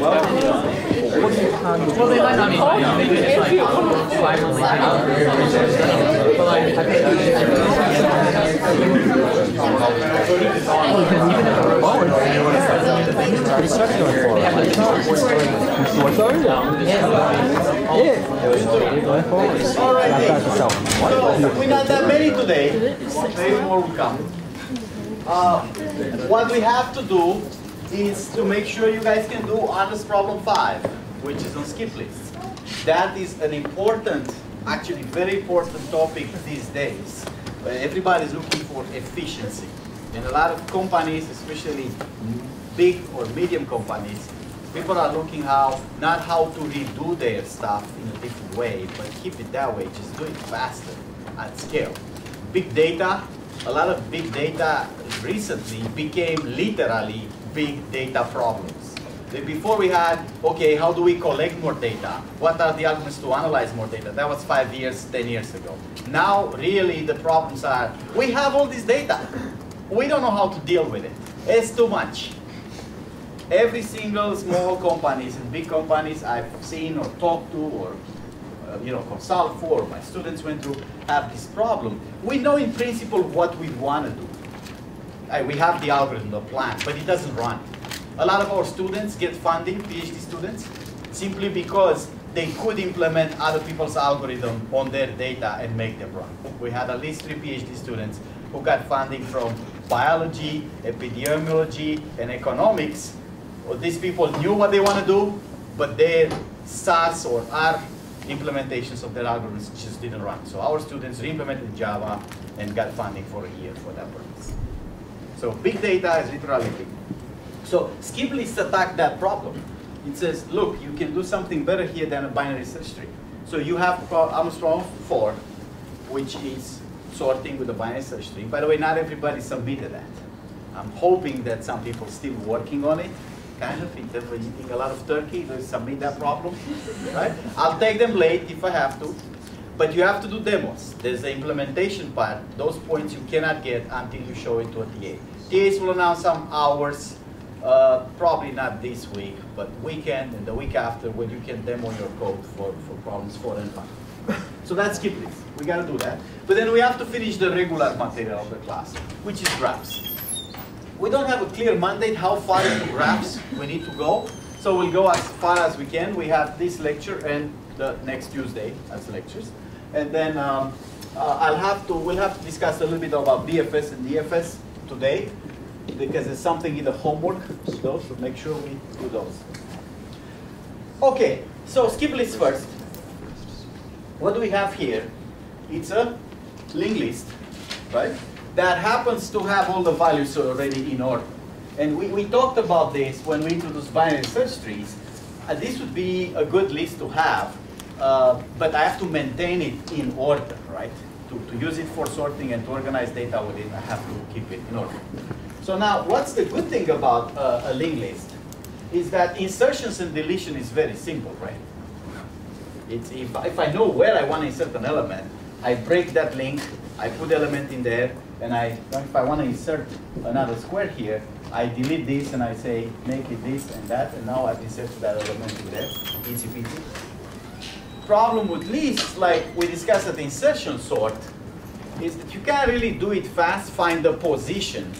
Well, they like, I All right, so we're not that many today. Maybe more will come. Uh, what we have to do is to make sure you guys can do honest problem five, which is on skip lists. That is an important, actually very important topic these days. Uh, Everybody's looking for efficiency. And a lot of companies, especially big or medium companies, people are looking how, not how to redo their stuff in a different way, but keep it that way, just do it faster at scale. Big data, a lot of big data recently became literally big data problems. Before we had, okay, how do we collect more data? What are the algorithms to analyze more data? That was five years, 10 years ago. Now, really, the problems are, we have all this data. We don't know how to deal with it. It's too much. Every single small companies and big companies I've seen or talked to or uh, you know, consult for, my students went through, have this problem. We know in principle what we want to do. Uh, we have the algorithm, the plan, but it doesn't run. A lot of our students get funding, PhD students, simply because they could implement other people's algorithm on their data and make them run. We had at least three PhD students who got funding from biology, epidemiology, and economics. Well, these people knew what they want to do, but their SAS or R implementations of their algorithms just didn't run. So our students re-implemented Java and got funding for a year for that purpose. So big data is literally big. So skip lists attack that problem. It says, look, you can do something better here than a binary search tree. So you have Armstrong 4, which is sorting with a binary search tree. By the way, not everybody submitted that. I'm hoping that some people still working on it, kind of, in terms of eating a lot of turkey, they submit that problem, right? I'll take them late if I have to, but you have to do demos. There's the implementation part. Those points you cannot get until you show it to a TA. TAs will announce some hours, uh, probably not this week, but weekend and the week after when you can demo your code for, for problems four and five. So that's skip list. We gotta do that. But then we have to finish the regular material of the class, which is graphs. We don't have a clear mandate how far into graphs we need to go. So we'll go as far as we can. We have this lecture and the next Tuesday as lectures. And then um, uh, I'll have to, we'll have to discuss a little bit about BFS and DFS today because it's something in the homework, so make sure we do those. Okay, so skip list first. What do we have here? It's a linked list, right? That happens to have all the values already in order. And we, we talked about this when we introduced binary search trees. Uh, this would be a good list to have, uh, but I have to maintain it in order, right? To, to use it for sorting and to organize data with it, I have to keep it in order. So now, what's the good thing about uh, a linked list? Is that insertions and deletion is very simple, right? It's if, if I know where I want to insert an element, I break that link, I put element in there, and I, if I want to insert another square here, I delete this and I say, make it this and that, and now I've inserted that element in there, easy peasy. Problem with lists, like we discussed at the insertion sort, is that you can't really do it fast, find the position,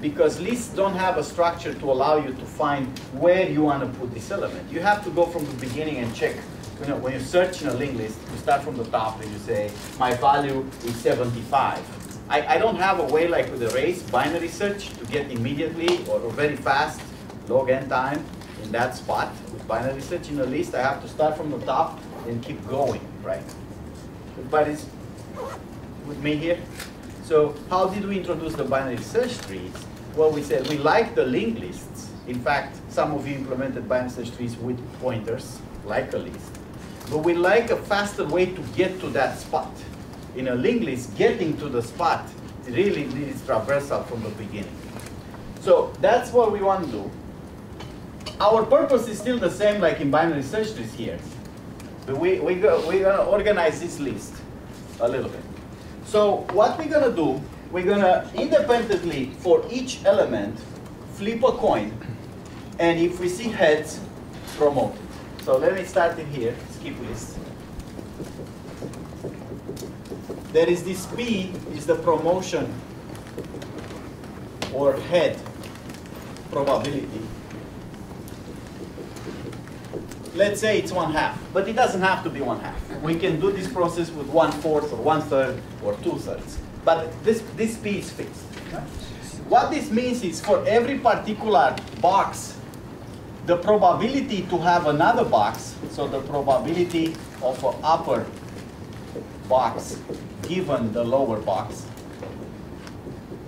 because lists don't have a structure to allow you to find where you want to put this element. You have to go from the beginning and check. You know, when you search in a linked list, you start from the top and you say, my value is 75. I, I don't have a way like with arrays, binary search, to get immediately or, or very fast log n time in that spot. With binary search in a list, I have to start from the top and keep going, right? Everybody's with me here? So how did we introduce the binary search trees? Well, we said we like the linked lists. In fact, some of you implemented binary search trees with pointers, like a list. But we like a faster way to get to that spot. In a linked list, getting to the spot really needs traversal from the beginning. So that's what we want to do. Our purpose is still the same like in binary search trees here. But we, we go, we're going to organize this list a little bit. So what we're going to do, we're going to independently for each element flip a coin. And if we see heads, promote it. So let me start in here, skip list. There is this P is the promotion or head probability. Let's say it's one half, but it doesn't have to be one half. We can do this process with one fourth or one third or two thirds. But this, this P is fixed. What this means is for every particular box, the probability to have another box, so the probability of an upper box given the lower box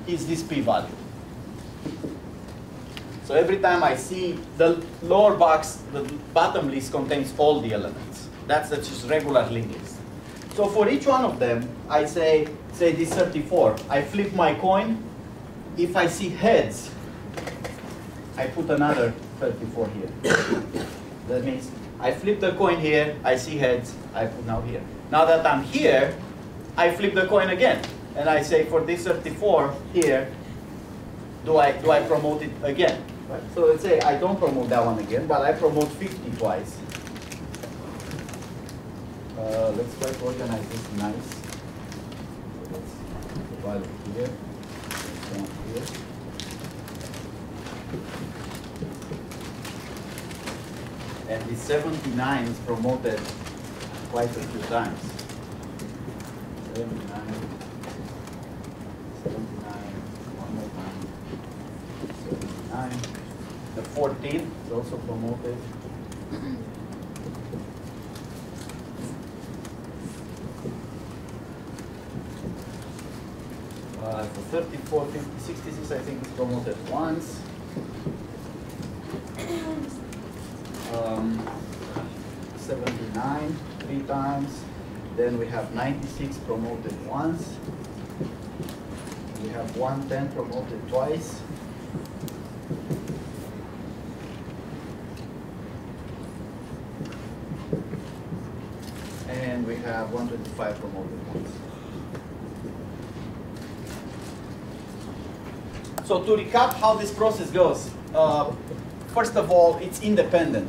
is this p-value. So every time I see the lower box, the bottom list contains all the elements. That's just regular list. So for each one of them, I say, say this 34, I flip my coin. If I see heads, I put another 34 here. that means I flip the coin here, I see heads, I put now here. Now that I'm here, I flip the coin again. And I say for this 34 here, do I, do I promote it again? Right? So let's say I don't promote that one again, but I promote 50 twice. Uh, let's try to organize this nice. So let's divide it here, one here. And the 79 is promoted quite a few times. 79, 79, one more time, 79. The 14 is also promoted. Uh, for 34, 50, 66, I think it's promoted once. Um, 79, three times. Then we have 96 promoted once. We have 110 promoted twice. And we have 125 promoted once. So to recap how this process goes, uh, first of all, it's independent.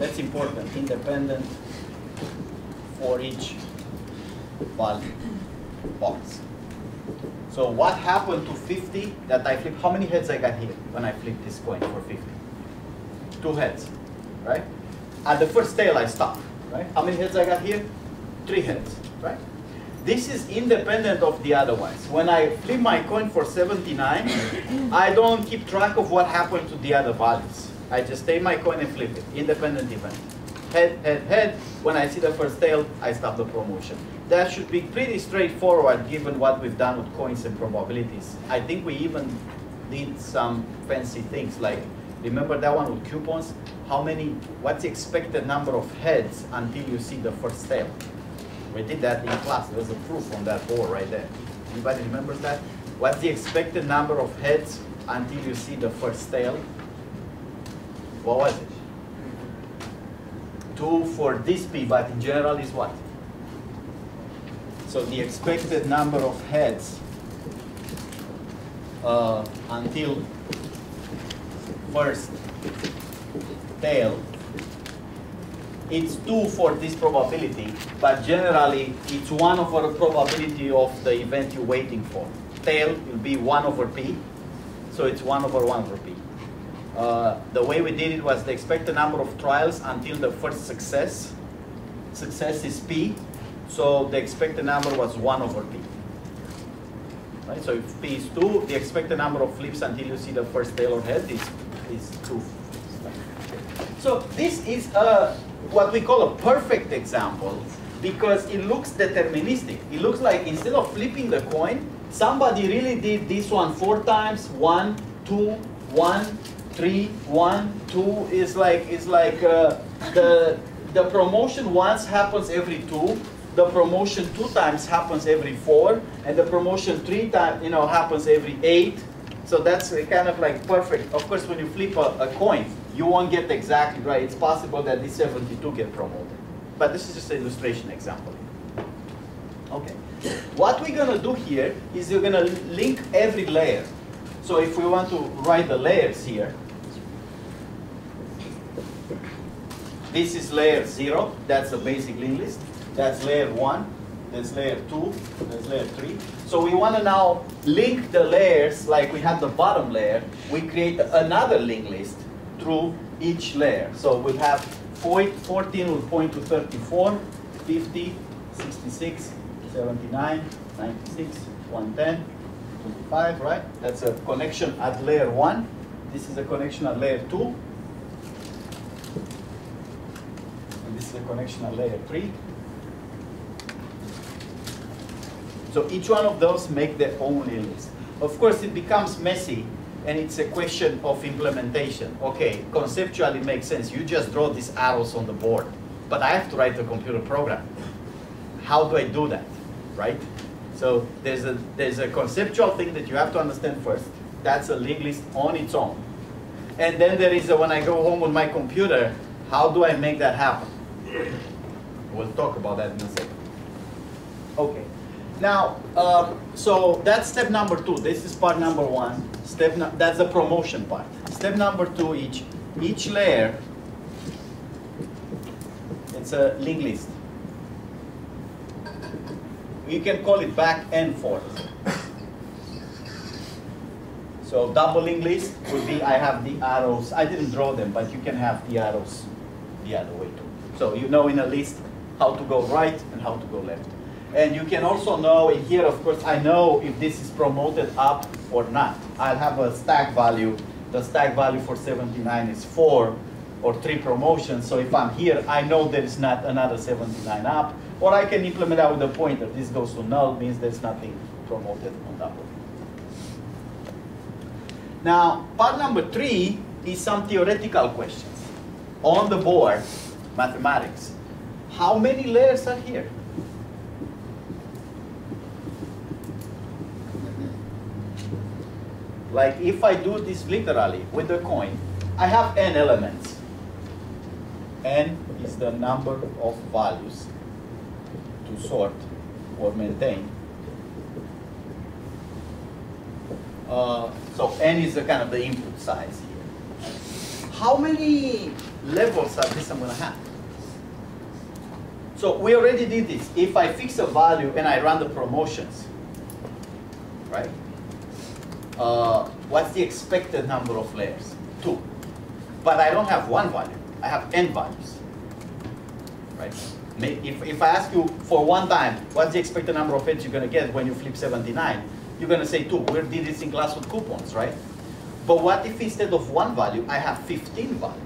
That's important, independent for each value box. So what happened to 50 that I flip? How many heads I got here when I flip this coin for 50? Two heads, right? At the first tail I stop, right? How many heads I got here? Three heads, right? This is independent of the other ones. When I flip my coin for 79, I don't keep track of what happened to the other values. I just take my coin and flip it, independent event. Head, head, head, when I see the first tail, I stop the promotion. That should be pretty straightforward given what we've done with coins and probabilities. I think we even did some fancy things like, remember that one with coupons? How many, what's the expected number of heads until you see the first tail? We did that in class, there's a proof on that board right there. Anybody remembers that? What's the expected number of heads until you see the first tail? What was it? Two for this P, but in general is what? So the expected number of heads uh, until first tail, it's two for this probability, but generally it's one over the probability of the event you're waiting for. Tail will be one over P, so it's one over one over P. Uh, the way we did it was the expected number of trials until the first success. Success is P, so the expected number was 1 over P. Right? So if P is 2, the expected number of flips until you see the first tail or head is, is 2. So this is a, what we call a perfect example because it looks deterministic. It looks like instead of flipping the coin, somebody really did this one four times, one, two, one, three, one, two is like is like uh, the the promotion once happens every two, the promotion two times happens every four, and the promotion three times, you know, happens every eight. So that's kind of like perfect. Of course, when you flip a, a coin, you won't get exactly right. It's possible that these 72 get promoted. But this is just an illustration example. Okay. What we're gonna do here is we're gonna link every layer. So if we want to write the layers here, this is layer zero, that's the basic link list. That's layer one, that's layer two, that's layer three. So we want to now link the layers like we have the bottom layer. We create another link list through each layer. So we'll have 14 will point to 34, 50, 66, 79, 96, 110, 25, right? That's a connection at layer one. This is a connection at layer two. And this is a connection at layer three. So each one of those make their own list. Of course, it becomes messy and it's a question of implementation. Okay, conceptually it makes sense. You just draw these arrows on the board, but I have to write a computer program. How do I do that, right? So there's a, there's a conceptual thing that you have to understand first. That's a link list on its own. And then there is a, when I go home with my computer, how do I make that happen? We'll talk about that in a second. Okay. Now, um, so that's step number two. This is part number one. Step that's the promotion part. Step number two, each each layer, it's a linked list. You can call it back and forth. So double linked list would be I have the arrows. I didn't draw them, but you can have the arrows the other way too. So you know in a list how to go right and how to go left. And you can also know in here, of course, I know if this is promoted up or not. I'll have a stack value. The stack value for 79 is 4 or 3 promotions. So if I'm here, I know there is not another 79 up. Or I can implement that with a pointer. This goes to null, means there's nothing promoted on of it. Now, part number three is some theoretical questions. On the board, mathematics. How many layers are here? Like if I do this literally with the coin, I have n elements. n is the number of values to sort or maintain. Uh, so n is the kind of the input size here. How many levels are this I'm going to have? So we already did this. If I fix a value and I run the promotions, right? Uh, what's the expected number of layers? Two. But I don't have one value. I have n values. Right? If, if I ask you for one time, what's the expected number of hits you're going to get when you flip 79? You're going to say two. We did this in class with coupons, right? But what if instead of one value, I have 15 values?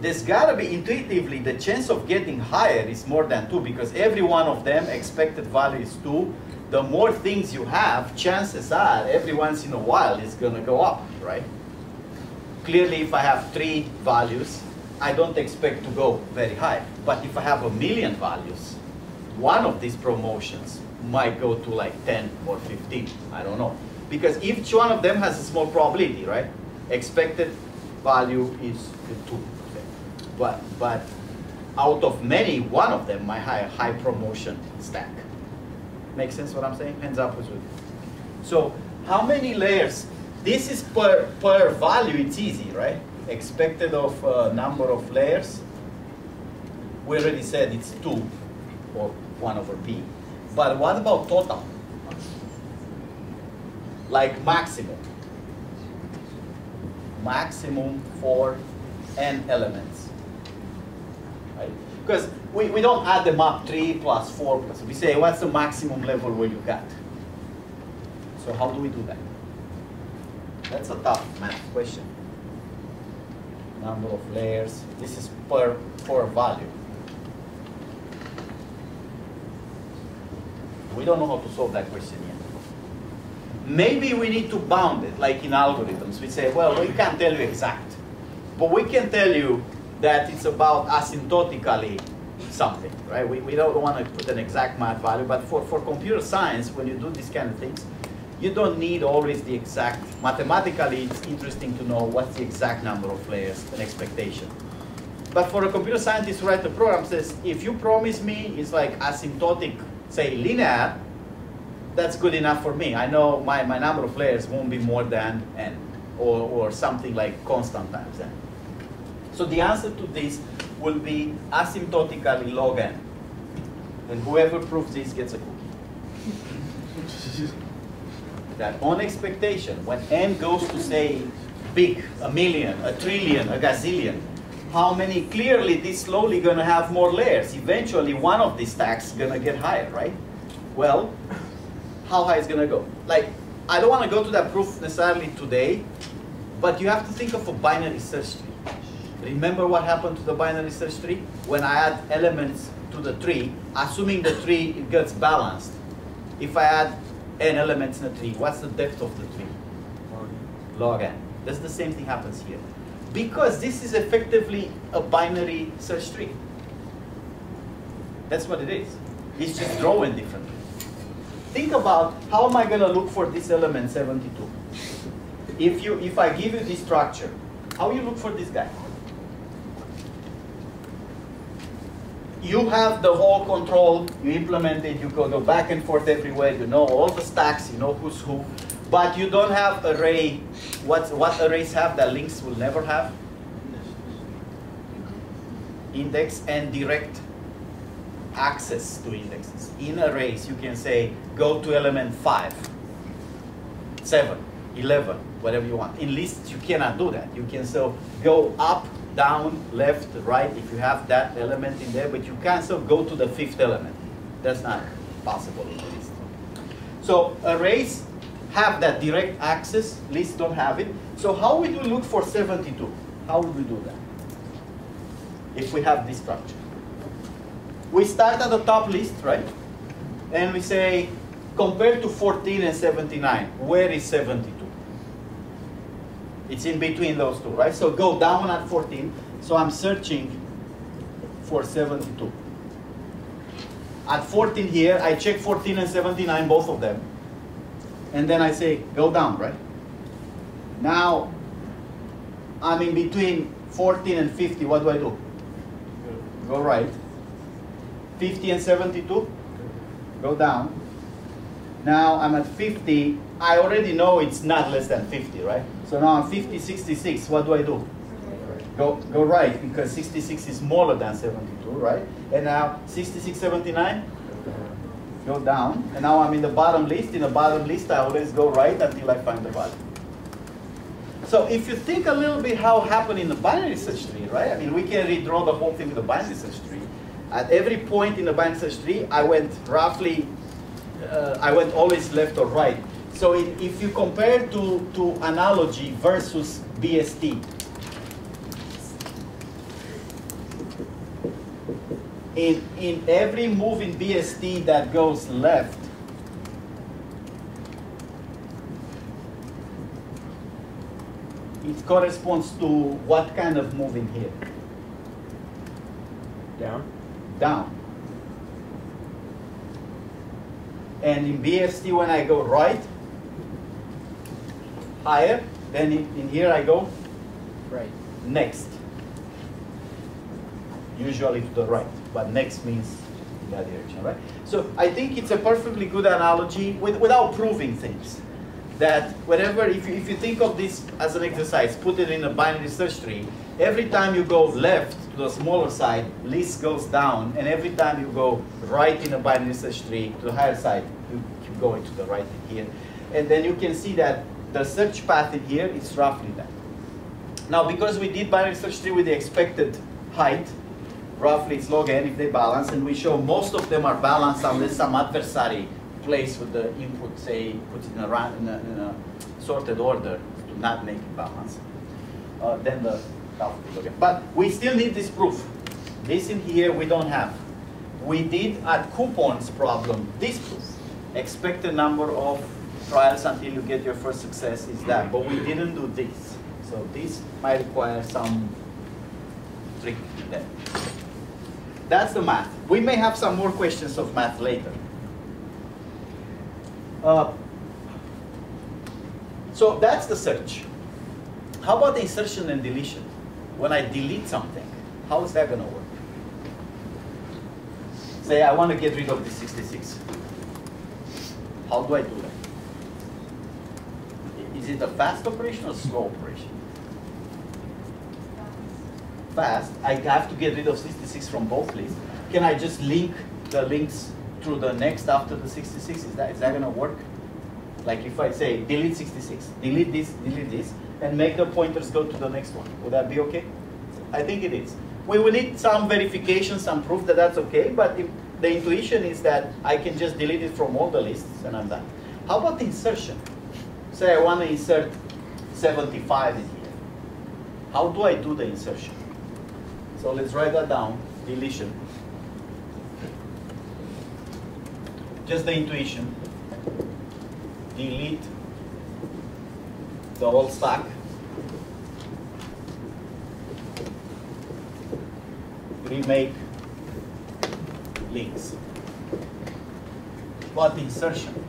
There's got to be intuitively, the chance of getting higher is more than two because every one of them expected value is two the more things you have, chances are every once in a while it's going to go up, right? Clearly, if I have three values, I don't expect to go very high. But if I have a million values, one of these promotions might go to like 10 or 15. I don't know. Because each one of them has a small probability, right? Expected value is 2. But, but out of many, one of them might have a high promotion stack. Make sense what I'm saying? Hands up. So how many layers? This is per, per value, it's easy, right? Expected of uh, number of layers. We already said it's 2 or 1 over p. But what about total? Like maximum. Maximum for n elements. Because we, we don't add them up, 3 plus 4 plus, we say what's the maximum level where you got? So how do we do that? That's a tough math question. Number of layers, this is per, per value. We don't know how to solve that question yet. Maybe we need to bound it, like in algorithms. We say, well, we can't tell you exact, but we can tell you that it's about asymptotically something, right? We, we don't want to put an exact math value, but for, for computer science, when you do these kind of things, you don't need always the exact, mathematically it's interesting to know what's the exact number of layers, and expectation. But for a computer scientist to write a program says, if you promise me it's like asymptotic, say linear, that's good enough for me. I know my, my number of layers won't be more than n, or, or something like constant times n. So the answer to this will be asymptotically log n. And whoever proves this gets a cookie. that on expectation, when n goes to say big, a million, a trillion, a gazillion, how many, clearly this slowly gonna have more layers. Eventually one of these stacks gonna get higher, right? Well, how high is gonna go? Like, I don't wanna go to that proof necessarily today, but you have to think of a binary search tree. Remember what happened to the binary search tree? When I add elements to the tree, assuming the tree gets balanced. If I add n elements in the tree, what's the depth of the tree? Log n. That's the same thing happens here because this is effectively a binary search tree. That's what it is. It's just drawing differently. Think about how am I going to look for this element 72? If you if I give you this structure, how you look for this guy? You have the whole control, you implement it, you go, go back and forth everywhere, you know all the stacks, you know who's who, but you don't have array. What, what arrays have that links will never have? Index and direct access to indexes. In arrays, you can say, go to element 5, 7, 11, whatever you want. In lists, you cannot do that. You can so go up, down, left, right, if you have that element in there, but you can't so go to the fifth element. That's not possible in a list. So arrays have that direct access, lists don't have it. So how would you look for 72? How would we do that? If we have this structure. We start at the top list, right? And we say, compared to 14 and 79, where is 72? It's in between those two, right? So go down at 14. So I'm searching for 72. At 14 here, I check 14 and 79, both of them and then I say, go down, right? Now, I'm in between 14 and 50, what do I do? Go right. 50 and 72, go down. Now I'm at 50, I already know it's not less than 50, right? So now I'm 50, 66, what do I do? Go, go right, because 66 is smaller than 72, right? And now 66, 79, go down, and now I'm in the bottom list. In the bottom list, I always go right until I find the value. So if you think a little bit how happened in the binary search tree, right? I mean, we can redraw the whole thing with the binary search tree. At every point in the binary search tree, I went roughly, uh, I went always left or right. So it, if you compare to, to analogy versus BST, in, in every move in BST that goes left, it corresponds to what kind of move in here? Down. Down. And in BST, when I go right, higher, then in, in here I go Right. next. Usually to the right but next means in that direction, right? So I think it's a perfectly good analogy with, without proving things. That whatever, if you, if you think of this as an exercise, put it in a binary search tree, every time you go left to the smaller side, list goes down, and every time you go right in a binary search tree to the higher side, you keep going to the right here. And then you can see that the search path in here is roughly that. Now, because we did binary search tree with the expected height, roughly it's log n if they balance, and we show most of them are balanced unless some adversary plays with the input, say, puts it in a, in a, in a sorted order to not make it balance. Uh, then the log n. But we still need this proof. This in here we don't have. We did at coupons problem this proof. Expected number of trials until you get your first success is that, but we didn't do this. So this might require some trick there. that's the math. We may have some more questions of math later. Uh, so that's the search. How about the insertion and deletion? When I delete something, how is that going to work? Say I want to get rid of the 66. How do I do that? Is it a fast operation or slow operation? Fast. I have to get rid of 66 from both lists. Can I just link the links through the next after the 66? Is that, is that going to work? Like if I say delete 66, delete this, delete this, and make the pointers go to the next one. Would that be okay? I think it is. We will need some verification, some proof that that's okay, but if the intuition is that I can just delete it from all the lists and I'm done. How about the insertion? Say I want to insert 75 in here. How do I do the insertion? So let's write that down, deletion. Just the intuition. Delete the whole stack. Remake links. What insertion?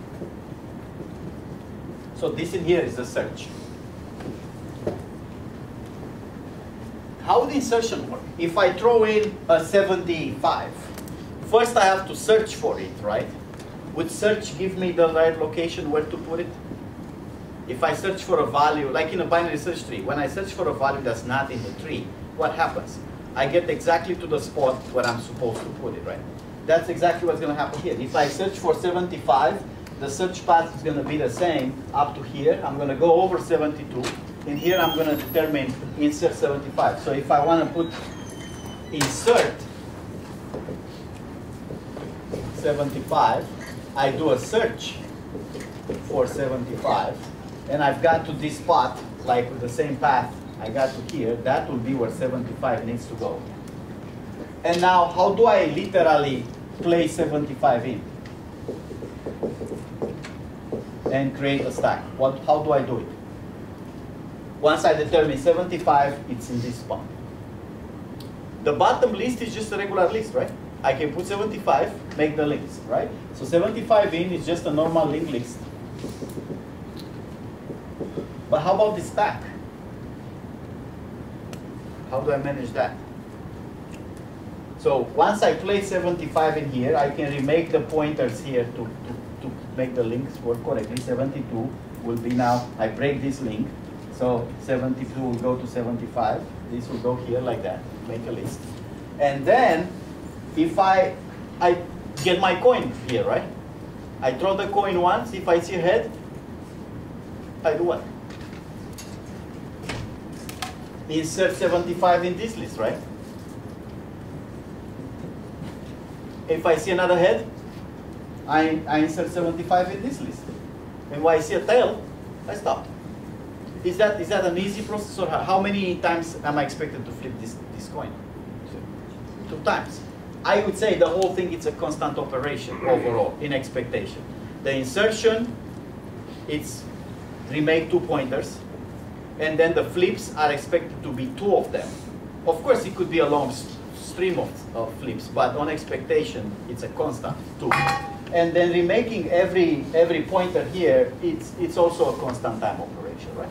So this in here is the search. How would insertion work? If I throw in a 75, first I have to search for it, right? Would search give me the right location where to put it? If I search for a value, like in a binary search tree, when I search for a value that's not in the tree, what happens? I get exactly to the spot where I'm supposed to put it, right? That's exactly what's going to happen here. If I search for 75, the search path is going to be the same up to here. I'm going to go over 72. And here I'm going to determine insert 75. So if I want to put insert 75, I do a search for 75, and I've got to this spot, like with the same path I got to here, that will be where 75 needs to go. And now, how do I literally place 75 in? And create a stack. What, how do I do it? Once I determine 75, it's in this spot. The bottom list is just a regular list, right? I can put 75, make the links, right? So 75 in is just a normal link list. But how about the stack? How do I manage that? So once I place 75 in here, I can remake the pointers here to, to make the links work correctly. 72 will be now, I break this link. So 72 will go to 75. This will go here like that, make a list. And then if I, I get my coin here, right? I throw the coin once, if I see a head, I do what? Insert 75 in this list, right? If I see another head, I, I insert 75 in this list. And when I see a tail, I stop. Is that, is that an easy process or how, many times am I expected to flip this, this coin? Two times. I would say the whole thing is a constant operation overall in expectation. The insertion, it's remake two pointers, and then the flips are expected to be two of them. Of course, it could be a long stream of, of flips, but on expectation, it's a constant two. And then remaking every every pointer here, it's it's also a constant time operation, right?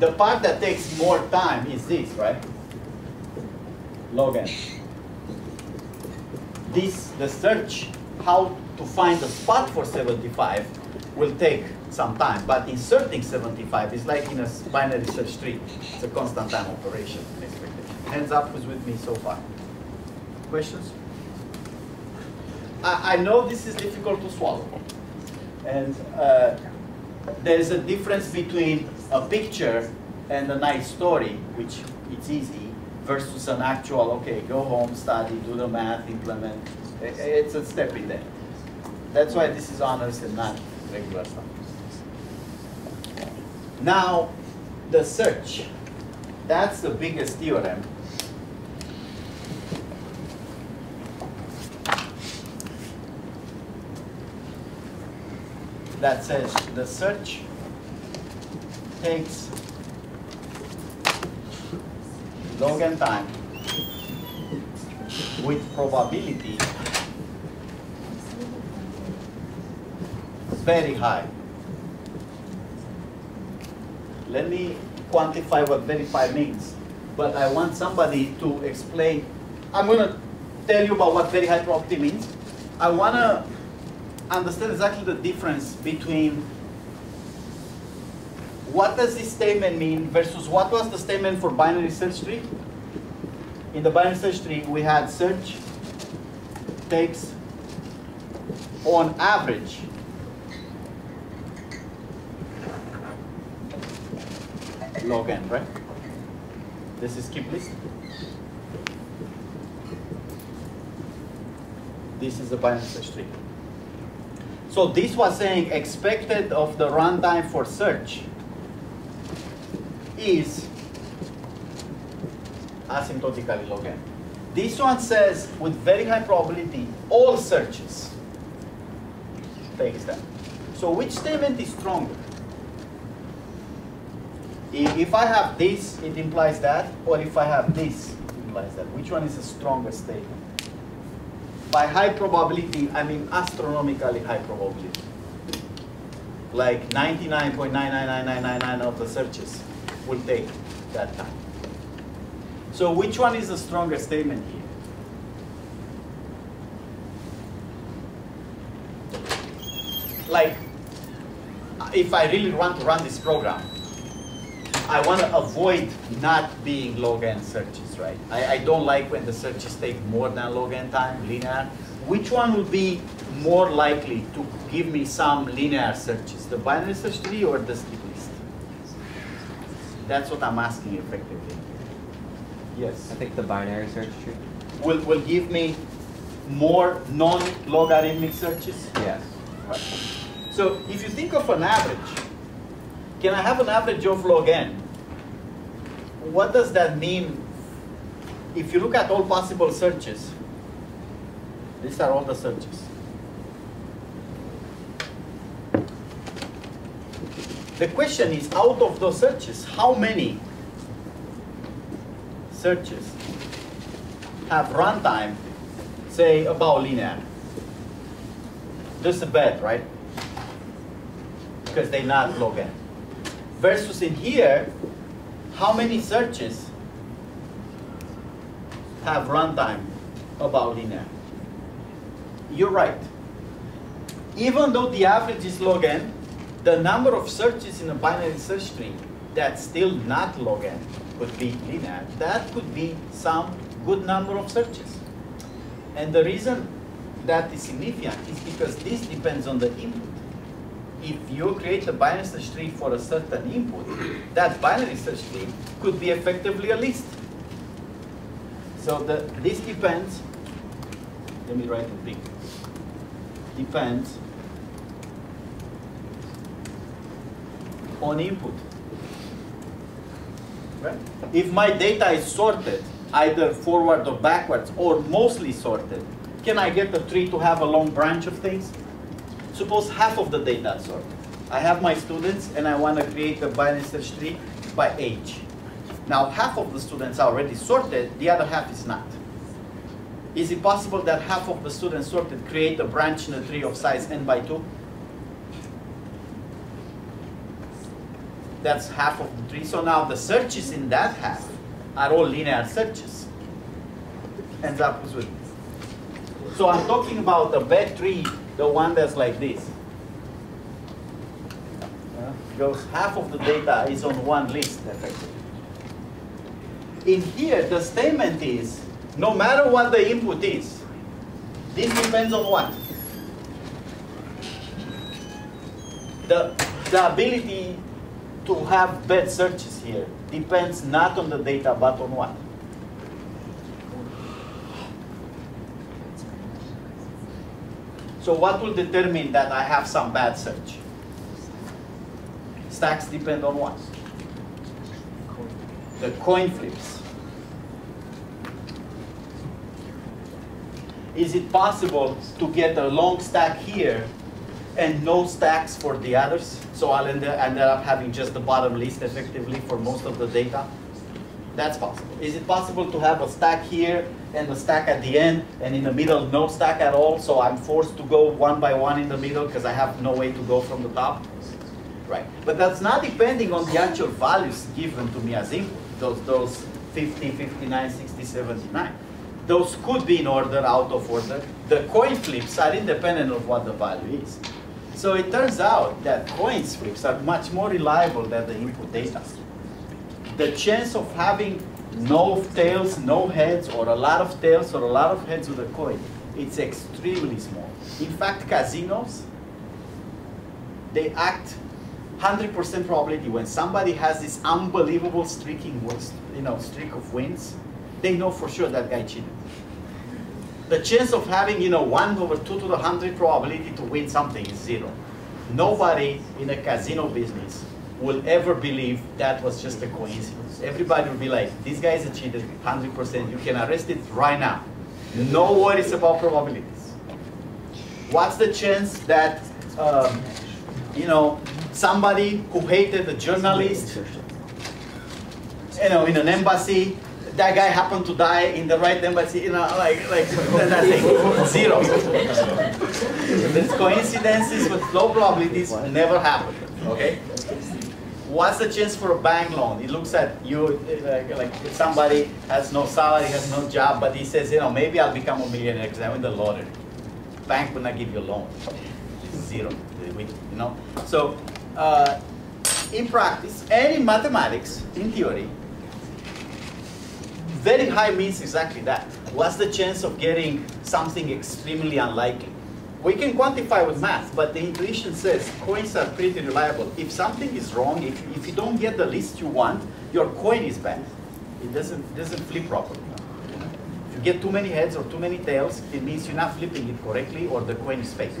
The part that takes more time is this, right? log n. This, the search, how to find the spot for 75 will take some time, but inserting 75 is like in a binary search tree. It's a constant time operation. Hands up who's with me so far. Questions? I, know this is difficult to swallow. And uh, there's a difference between a picture and a nice story, which it's easy, versus an actual, okay, go home, study, do the math, implement. It's a step in there. That's why this is honors and not regular stuff. Now, the search. That's the biggest theorem. That says the search takes log n time with probability very high. Let me quantify what verify means, but I want somebody to explain. I'm going to tell you about what very high probability means. I want to understand exactly the difference between what does this statement mean versus what was the statement for binary search tree? In the binary search tree, we had search takes on average log n, right? This is skip list. This is the binary search tree. So this was saying expected of the runtime for search is asymptotically log n. This one says with very high probability all searches takes that. So which statement is stronger? If I have this, it implies that, or if I have this, it implies that. Which one is the strongest statement? By high probability, I mean astronomically high probability. Like 99.99999 of the searches will take that time. So which one is the stronger statement here? Like, if I really want to run this program, I want to avoid not being log n searches, right? I, I don't like when the searches take more than log n time, linear. Which one will be more likely to give me some linear searches, the binary search tree or the skip list? That's what I'm asking effectively. Yes. I think the binary search tree. Will, will give me more non-logarithmic searches? Yes. Right. So if you think of an average, can I have an average of log n? What does that mean if you look at all possible searches? These are all the searches. The question is, out of those searches, how many searches have runtime, say, about linear? Just a bet, right? Because they're not log n. Versus in here, how many searches have runtime about linear? You're right. Even though the average is log n, the number of searches in a binary search tree that's still not log n could be linear. That could be some good number of searches. And the reason that is significant is because this depends on the input if you create a binary search tree for a certain input, that binary search tree could be effectively a list. So the, this depends, let me write it big, depends on input. Right? If my data is sorted, either forward or backwards, or mostly sorted, can I get a tree to have a long branch of things? Suppose half of the data sorted. I have my students and I want to create a binary search tree by age. Now half of the students are already sorted, the other half is not. Is it possible that half of the students sorted create a branch in a tree of size n by 2? That's half of the tree. So now the searches in that half are all linear searches. Ends up with. So I'm talking about bad tree the one that's like this. Uh, because half of the data is on one list effectively. In here, the statement is, no matter what the input is, this depends on what? The, the ability to have bad searches here depends not on the data, but on what? So what will determine that I have some bad search? Stacks depend on what? The coin flips. Is it possible to get a long stack here and no stacks for the others? So I'll end, up having just the bottom list effectively for most of the data? That's possible. Is it possible to have a stack here and a stack at the end, and in the middle no stack at all, so I'm forced to go one by one in the middle because I have no way to go from the top? Right. But that's not depending on the actual values given to me as input, those, those 50, 59, 60, 79. Those could be in order, out of order. The coin flips are independent of what the value is. So it turns out that coin flips are much more reliable than the input data. The chance of having no tails, no heads, or a lot of tails, or a lot of heads with a coin, it's extremely small. In fact, casinos, they act 100% probability when somebody has this unbelievable streaking, you know, streak of wins, they know for sure that guy cheated. The chance of having, you know, one over two to the hundred probability to win something is zero. Nobody in a casino business will ever believe that was just a coincidence. Everybody will be like, this guy is a cheater, 100%. You can arrest it right now. No worries about probabilities. What's the chance that, um, you know, somebody who hated a journalist, you know, in an embassy, that guy happened to die in the right embassy, you know, like, like nothing, zero. These coincidences with low probabilities never happen, okay? What's the chance for a bank loan? He looks at you, like, like somebody has no salary, has no job, but he says, you know, maybe I'll become a millionaire because I win the lottery. Bank will not give you a loan. Zero, you know? So uh, in practice and in mathematics, in theory, very high means exactly that. What's the chance of getting something extremely unlikely? We can quantify with math, but the intuition says coins are pretty reliable. If something is wrong, if, if you don't get the list you want, your coin is bad. It doesn't, doesn't flip properly. If you get too many heads or too many tails, it means you're not flipping it correctly or the coin is fake.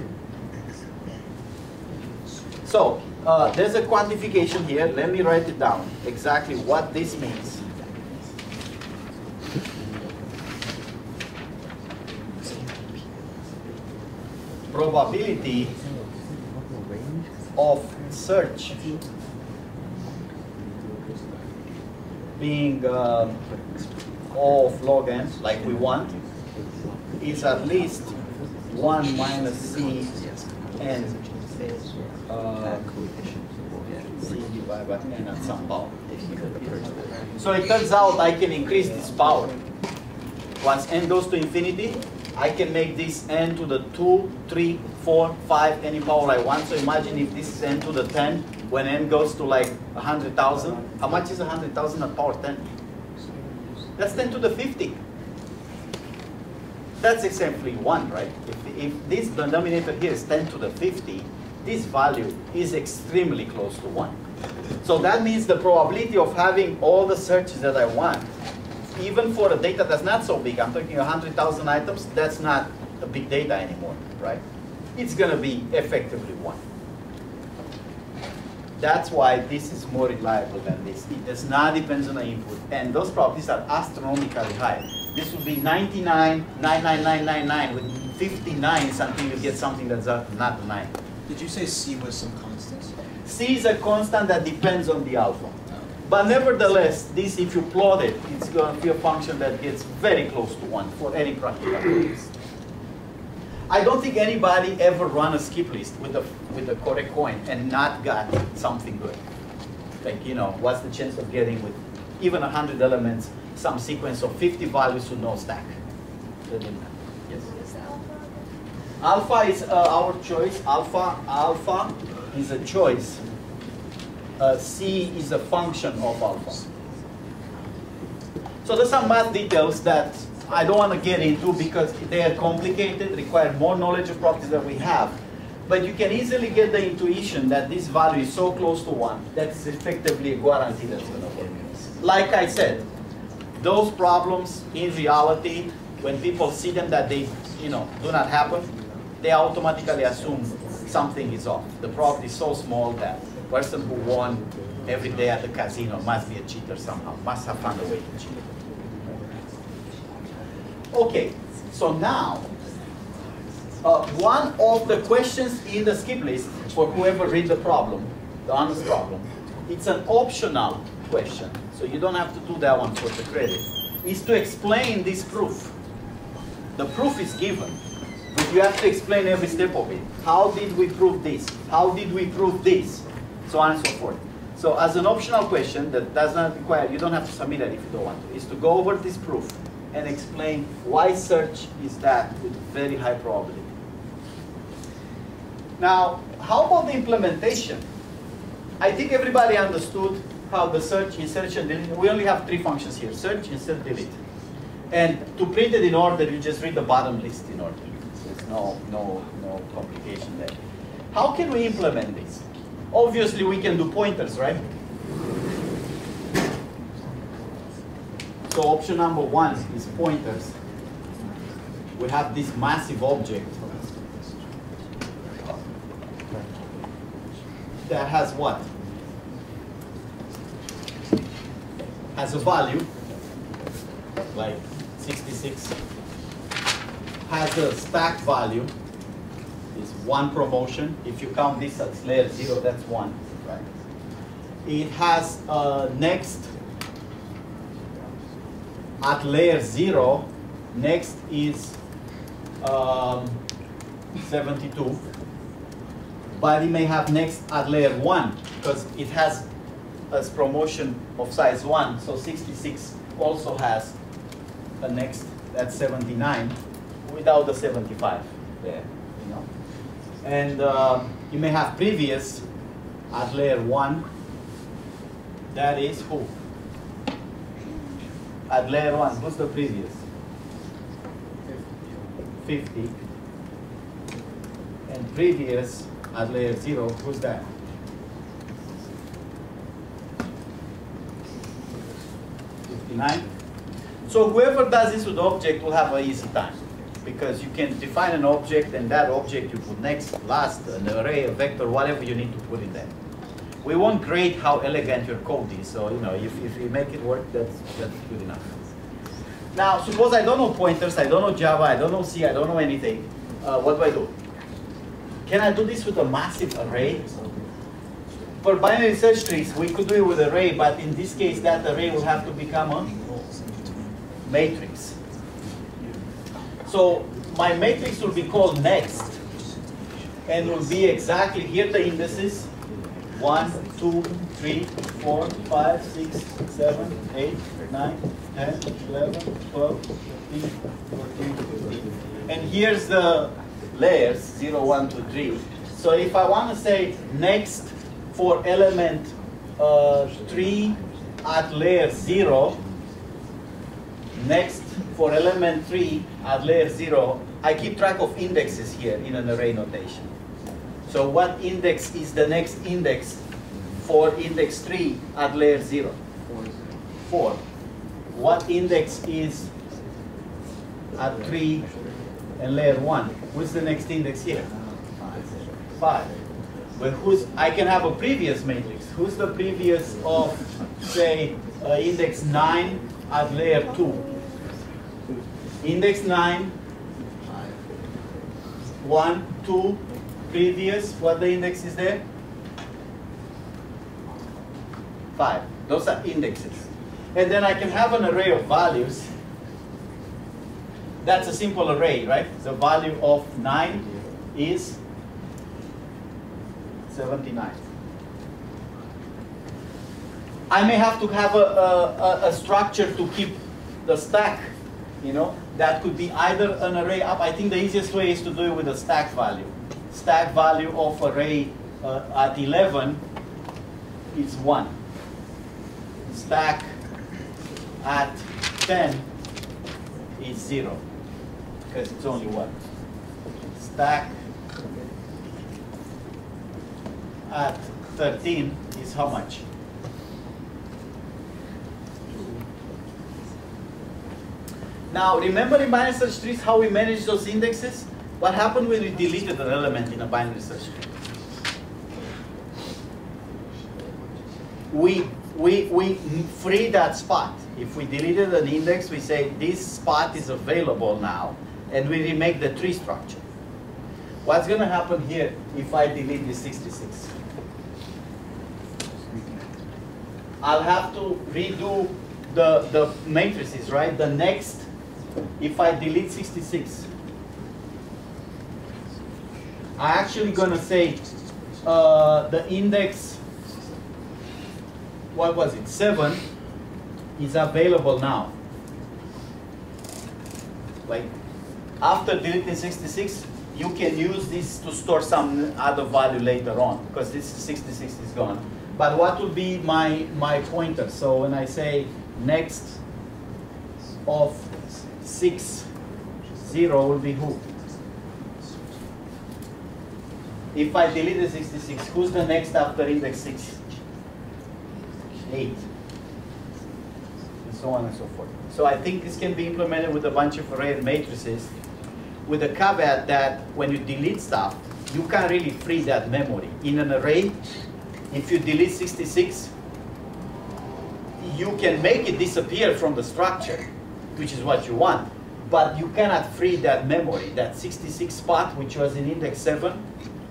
So, uh, there's a quantification here. Let me write it down, exactly what this means. Probability of search being uh, of log n, like we want, is at least 1 minus c n uh, c divided by n at some power. So it turns out I can increase this power. Once n goes to infinity, I can make this n to the 2, 3, 4, 5, any power I want. So imagine if this is n to the 10, when n goes to like 100,000. How much is 100,000 at power 10? That's 10 to the 50. That's exactly 1, right? If, if this denominator here is 10 to the 50, this value is extremely close to 1. So that means the probability of having all the searches that I want, even for a data that's not so big, I'm talking 100,000 items, that's not a big data anymore, right? It's going to be effectively 1. That's why this is more reliable than this. It does not depend on the input. And those properties are astronomically high. This would be 99, 99999 with 59 until you get something that's not a 9. Did you say C was some constant? C is a constant that depends on the alpha. But nevertheless, this, if you plot it, it's going to be a function that gets very close to 1 for any practical purpose. I don't think anybody ever run a skip list with a, with the correct coin and not got something good. Like, you know, what's the chance of getting with even 100 elements, some sequence of 50 values with no stack? Yes. Alpha is uh, our choice. Alpha, alpha is a choice. Uh, C is a function of alpha. So there's some math details that I don't want to get into because they are complicated, require more knowledge of properties that we have. But you can easily get the intuition that this value is so close to 1 that it's effectively a guarantee that's going to work. Like I said, those problems in reality, when people see them that they you know, do not happen, they automatically assume something is off. The probability is so small that person who won every day at the casino must be a cheater somehow, must have found a way to cheat. Okay, so now, uh, one of the questions in the skip list for whoever read the problem, the honest problem, it's an optional question, so you don't have to do that one for the credit, is to explain this proof. The proof is given, but you have to explain every step of it. How did we prove this? How did we prove this? So on and so forth. So as an optional question that does not require, you don't have to submit it if you don't want to, is to go over this proof and explain why search is that with very high probability. Now, how about the implementation? I think everybody understood how the search, insert, and delete. We only have three functions here, search, insert, delete. And to print it in order, you just read the bottom list in order. There's no, no, no complication there. How can we implement this? Obviously, we can do pointers, right? So option number one is pointers. We have this massive object that has what? Has a value, like 66. Has a stack value, one promotion. If you count this as layer zero, that's one, right? It has a next at layer zero, next is um, 72 but it may have next at layer 1 because it has a promotion of size 1 so 66 also has a next at 79 without the 75 there and uh, you may have previous at layer 1 that is who? At layer 1 who's the previous? 50 and previous at layer 0, who's that? Fifty-nine. So whoever does this with object will have an easy time because you can define an object and that object you put next, last, an array, a vector, whatever you need to put in there. We won't grade how elegant your code is, so you know if, if you make it work, that's, that's good enough. Now, suppose I don't know pointers, I don't know Java, I don't know C, I don't know anything. Uh, what do I do? Can I do this with a massive array? For binary search trees, we could do it with array, but in this case, that array will have to become a matrix. So my matrix will be called next, and will be exactly, here the indices, 1, 2, 3, 4, 5, 6, 7, 8, 9, 10, 11, 12, 13, 14, 15. And here's the layers, 0, 1, 2, 3. So if I want to say next for element uh, 3 at layer 0, next for element 3 at layer 0, I keep track of indexes here in an array notation. So what index is the next index for index 3 at layer 0? 4. What index is at 3 and layer 1? What's the next index here? 5. But who's, I can have a previous matrix. Who's the previous of, say, uh, index 9 at layer 2? Index 9, 1, 2, previous, what the index is there? 5. Those are indexes. And then I can have an array of values. That's a simple array, right? The value of 9 is 79. I may have to have a, a, a, structure to keep the stack, you know, that could be either an array up. I think the easiest way is to do it with a stack value. Stack value of array uh, at 11 is 1. Stack at 10 is 0, because it's only 1. Stack at 13 is how much? Now, remember in binary search trees how we manage those indexes? What happened when we deleted an element in a binary search tree? We, we, we free that spot. If we deleted an index, we say this spot is available now, and we remake the tree structure. What's going to happen here if I delete this 66? I'll have to redo the, the matrices, right? The next, if I delete 66, I'm actually gonna say uh, the index, what was it, seven, is available now. Like, after deleting 66, you can use this to store some other value later on, because this 66 is gone. But what will be my, my pointer? So when I say next of 6, 0 will be who? If I delete the 66, who's the next after index 6? 8. And so on and so forth. So I think this can be implemented with a bunch of array matrices with the caveat that when you delete stuff, you can't really free that memory. In an array, if you delete 66, you can make it disappear from the structure, which is what you want, but you cannot free that memory, that 66 spot, which was in index 7.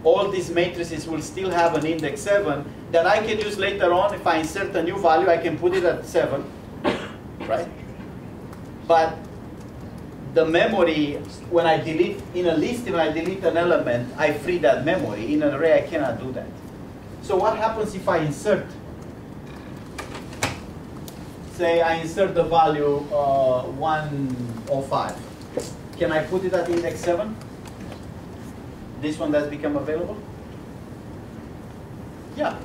All these matrices will still have an index 7 that I can use later on. If I insert a new value, I can put it at 7, right? But the memory, when I delete, in a list, when I delete an element, I free that memory. In an array, I cannot do that. So what happens if I insert, say I insert the value uh, 105. Can I put it at index 7? This one does become available? Yeah,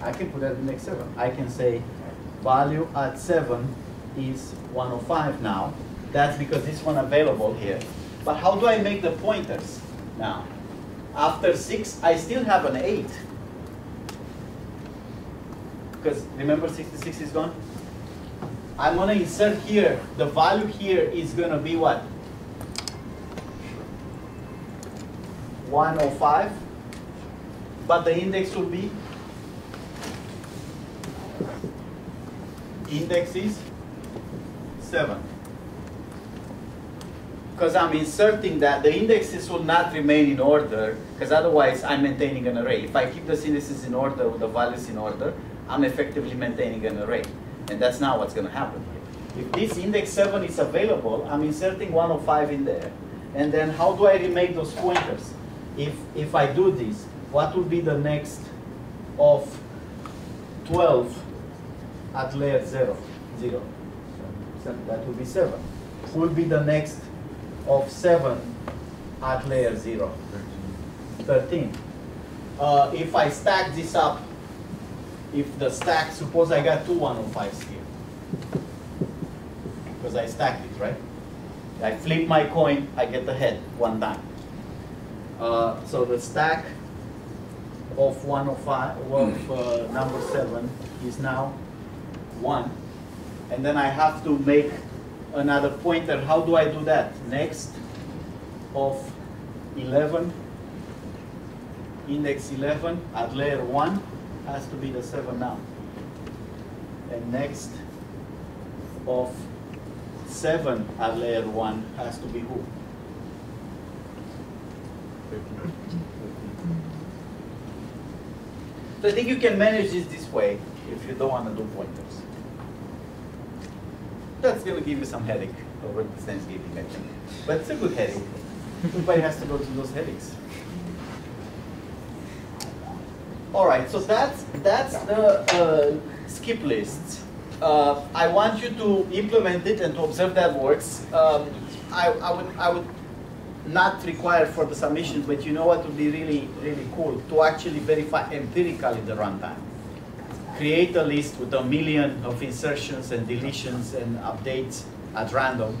I can put that at index 7. I can say value at 7 is 105 now. That's because this one available here. But how do I make the pointers now? After 6, I still have an 8. Because remember 66 is gone? I'm going to insert here, the value here is going to be what? 105. But the index will be? Index is 7 because I'm inserting that, the indexes will not remain in order, because otherwise I'm maintaining an array. If I keep the indices in order with the values in order, I'm effectively maintaining an array. And that's not what's going to happen. If this index 7 is available, I'm inserting 105 in there. And then how do I remake those pointers? If, if I do this, what will be the next of 12 at layer 0? 0. That will be 7. Who will be the next of 7 at layer 0? 13. Uh, if I stack this up, if the stack, suppose I got two 105s here. Because I stacked it, right? I flip my coin, I get the head one time. Uh, so the stack of 105, of uh, number 7 is now 1. And then I have to make another pointer. How do I do that? Next of 11, index 11 at layer 1 has to be the 7 now. And next of 7 at layer 1 has to be who? So I think you can manage this this way if you don't want to do pointers. That's going to give you some headache over Thanksgiving, I think. But it's a good headache. Everybody has to go through those headaches. All right, so that's, that's the uh, skip list. Uh, I want you to implement it and to observe that works. Um, I, I, would, I would not require for the submission, but you know what would be really, really cool? To actually verify empirically the runtime. Create a list with a million of insertions and deletions and updates at random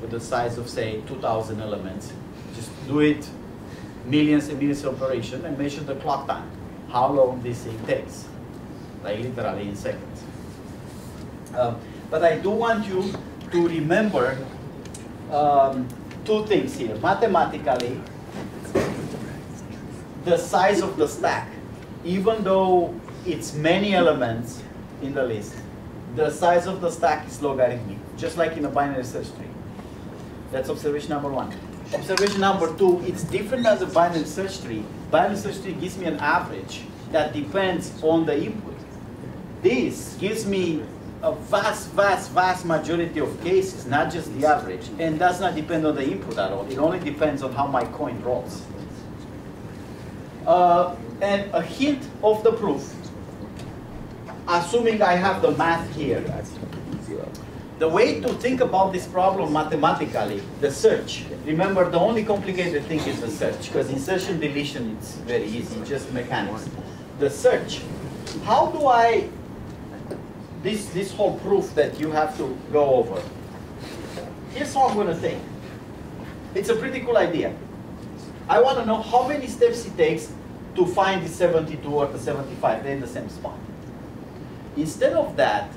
with the size of, say, 2,000 elements. Just do it millions and millions of operations, and measure the clock time, how long this thing takes, like literally in seconds. Um, but I do want you to remember um, two things here. Mathematically, the size of the stack, even though it's many elements in the list, the size of the stack is logarithmic, just like in a binary search tree. That's observation number one. Observation number two, it's different than the binary search tree. Search tree gives me an average that depends on the input. this gives me a vast, vast, vast majority of cases, not just the average, and does not depend on the input at all. It only depends on how my coin rolls. Uh, and a hint of the proof, assuming I have the math here. The way to think about this problem mathematically, the search. Remember, the only complicated thing is the search, because insertion deletion it's very easy, just mechanics. The search. How do I this this whole proof that you have to go over? Here's how I'm going to think. It's a pretty cool idea. I want to know how many steps it takes to find the 72 or the 75. They're in the same spot. Instead of that,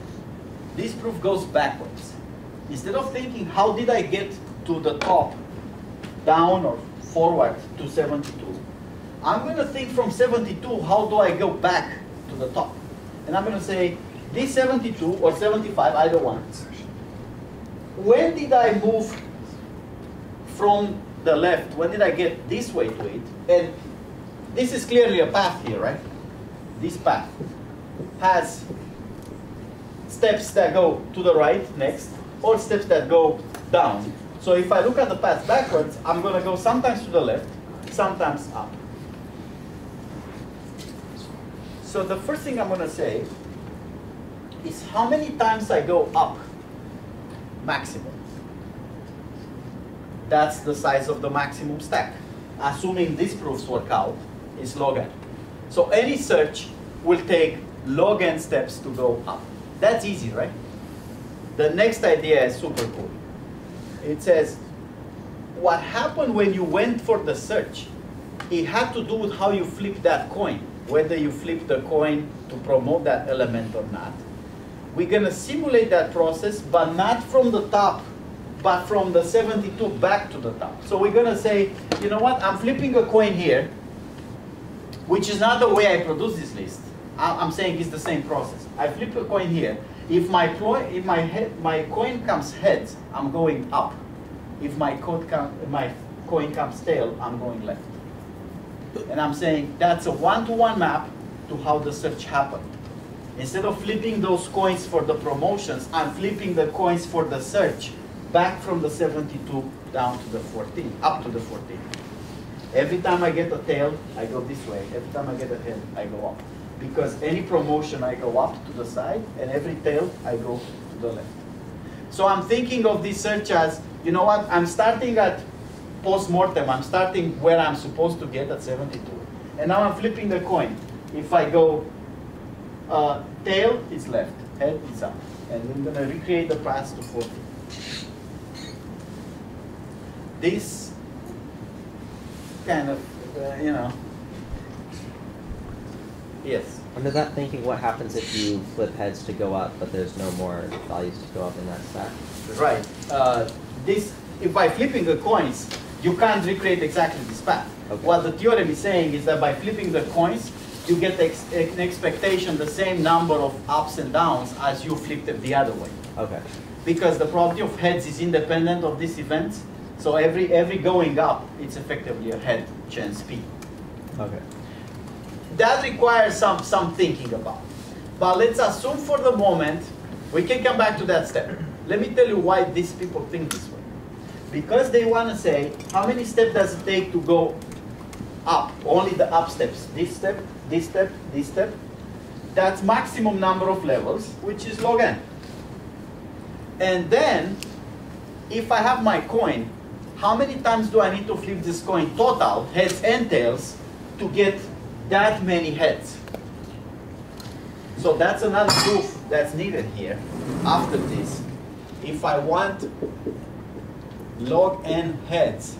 this proof goes backwards. Instead of thinking, how did I get to the top, down or forward to 72, I'm going to think from 72, how do I go back to the top? And I'm going to say, this 72 or 75, either one. When did I move from the left? When did I get this way to it? And this is clearly a path here, right? This path has steps that go to the right next, or steps that go down. So if I look at the path backwards, I'm going to go sometimes to the left, sometimes up. So the first thing I'm going to say is how many times I go up maximum. That's the size of the maximum stack. Assuming these proofs work out, is log n. So any search will take log n steps to go up. That's easy, right? The next idea is super cool. It says, what happened when you went for the search, it had to do with how you flip that coin, whether you flip the coin to promote that element or not. We're going to simulate that process, but not from the top, but from the 72 back to the top. So we're going to say, you know what, I'm flipping a coin here, which is not the way I produce this list. I'm saying it's the same process. I flip a coin here. If my coin, if my head, my coin comes heads, I'm going up. If my my coin comes tail, I'm going left. And I'm saying that's a one-to-one -one map to how the search happened. Instead of flipping those coins for the promotions, I'm flipping the coins for the search back from the 72 down to the 14, up to the 14. Every time I get a tail, I go this way. Every time I get a head, I go up because any promotion I go up to the side and every tail I go to the left. So I'm thinking of this search as, you know what, I'm starting at post-mortem, I'm starting where I'm supposed to get at 72. And now I'm flipping the coin. If I go uh, tail, it's left, head is up. And I'm gonna recreate the path to 40. This kind of, uh, you know, Yes. Under that thinking, what happens if you flip heads to go up, but there's no more values to go up in that stack? Right. Uh, this, if by flipping the coins, you can't recreate exactly this path. Okay. What the theorem is saying is that by flipping the coins, you get ex an expectation the same number of ups and downs as you flipped it the other way. Okay. Because the probability of heads is independent of these events, so every every going up, it's effectively a head chance p. Okay that requires some, some thinking about. But let's assume for the moment, we can come back to that step. Let me tell you why these people think this way. Because they want to say, how many steps does it take to go up? Only the up steps. This step, this step, this step. That's maximum number of levels, which is log n. And then, if I have my coin, how many times do I need to flip this coin total, heads and tails, to get that many heads. So that's another proof that's needed here after this. If I want log n heads,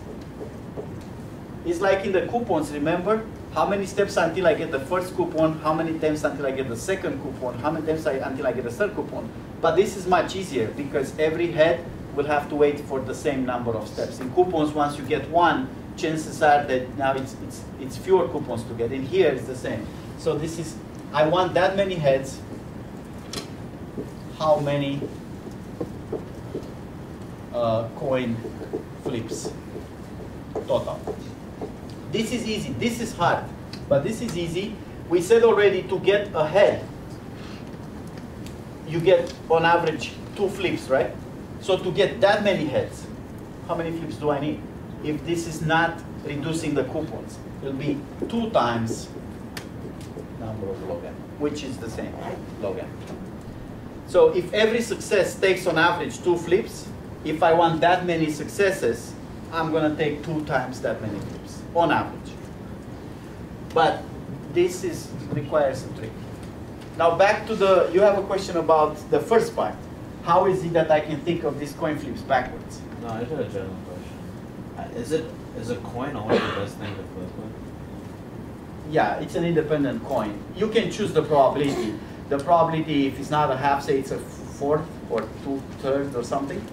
it's like in the coupons, remember? How many steps until I get the first coupon, how many times until I get the second coupon, how many times I, until I get the third coupon. But this is much easier because every head will have to wait for the same number of steps. In coupons, once you get one, chances are that now it's, it's, it's fewer coupons to get. And here, it's the same. So this is, I want that many heads. How many uh, coin flips total? This is easy. This is hard. But this is easy. We said already to get a head, you get on average two flips, right? So to get that many heads, how many flips do I need? If this is not reducing the coupons, it'll be two times number of log n, which is the same, log n. So if every success takes on average two flips, if I want that many successes, I'm gonna take two times that many flips, on average. But this is requires a trick. Now back to the, you have a question about the first part. How is it that I can think of these coin flips backwards? No, I just had a general Is it, is a coin always the best thing to flip with? Yeah, it's an independent coin. You can choose the probability. The probability, if it's not a half, say it's a fourth or two thirds or something,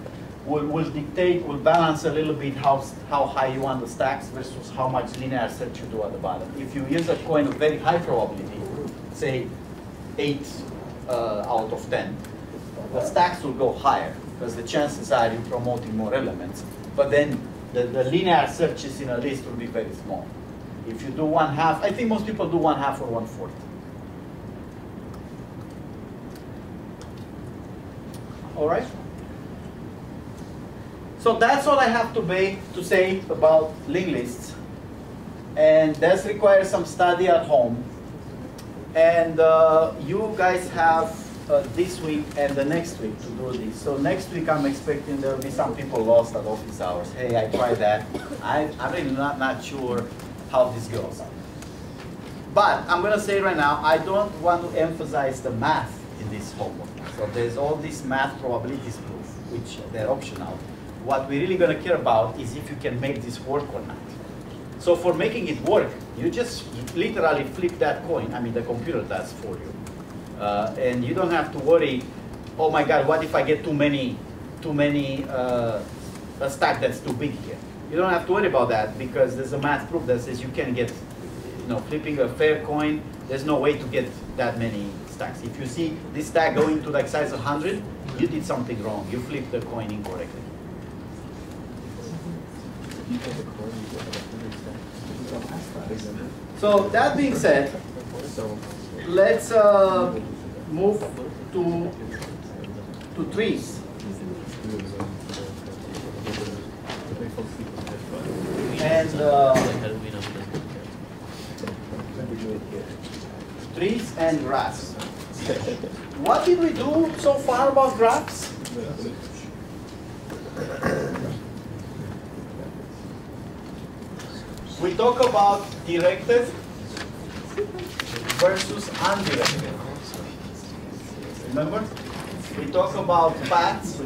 will, will dictate, will balance a little bit how, how high you want the stacks versus how much linear search you do at the bottom. If you use a coin of very high probability, say eight uh, out of 10, the stacks will go higher because the chances are you're promoting more elements. But then the, the linear searches in a list will be very small. If you do one half, I think most people do one half or one fourth. All right? So that's all I have to, be, to say about linked lists. And that requires some study at home. And uh, you guys have uh, this week and the next week to do this. So next week I'm expecting there will be some people lost at office hours. Hey, I tried that. I, I'm really not, not sure how this goes. But I'm gonna say right now, I don't want to emphasize the math in this homework. So there's all this math probabilities proof, which they're optional. What we're really gonna care about is if you can make this work or not. So for making it work, you just literally flip that coin. I mean, the computer does for you. Uh, and you don't have to worry, oh my God, what if I get too many, too many, uh, a stack that's too big here. You don't have to worry about that because there's a math proof that says you can get, you know, flipping a fair coin, there's no way to get that many stacks. If you see this stack going to like size 100, you did something wrong. You flipped the coin incorrectly. So that being said, let's uh, move to to trees. And uh, trees and grass. What did we do so far about graphs? We talk about directed versus undirected. Remember? We talk about paths.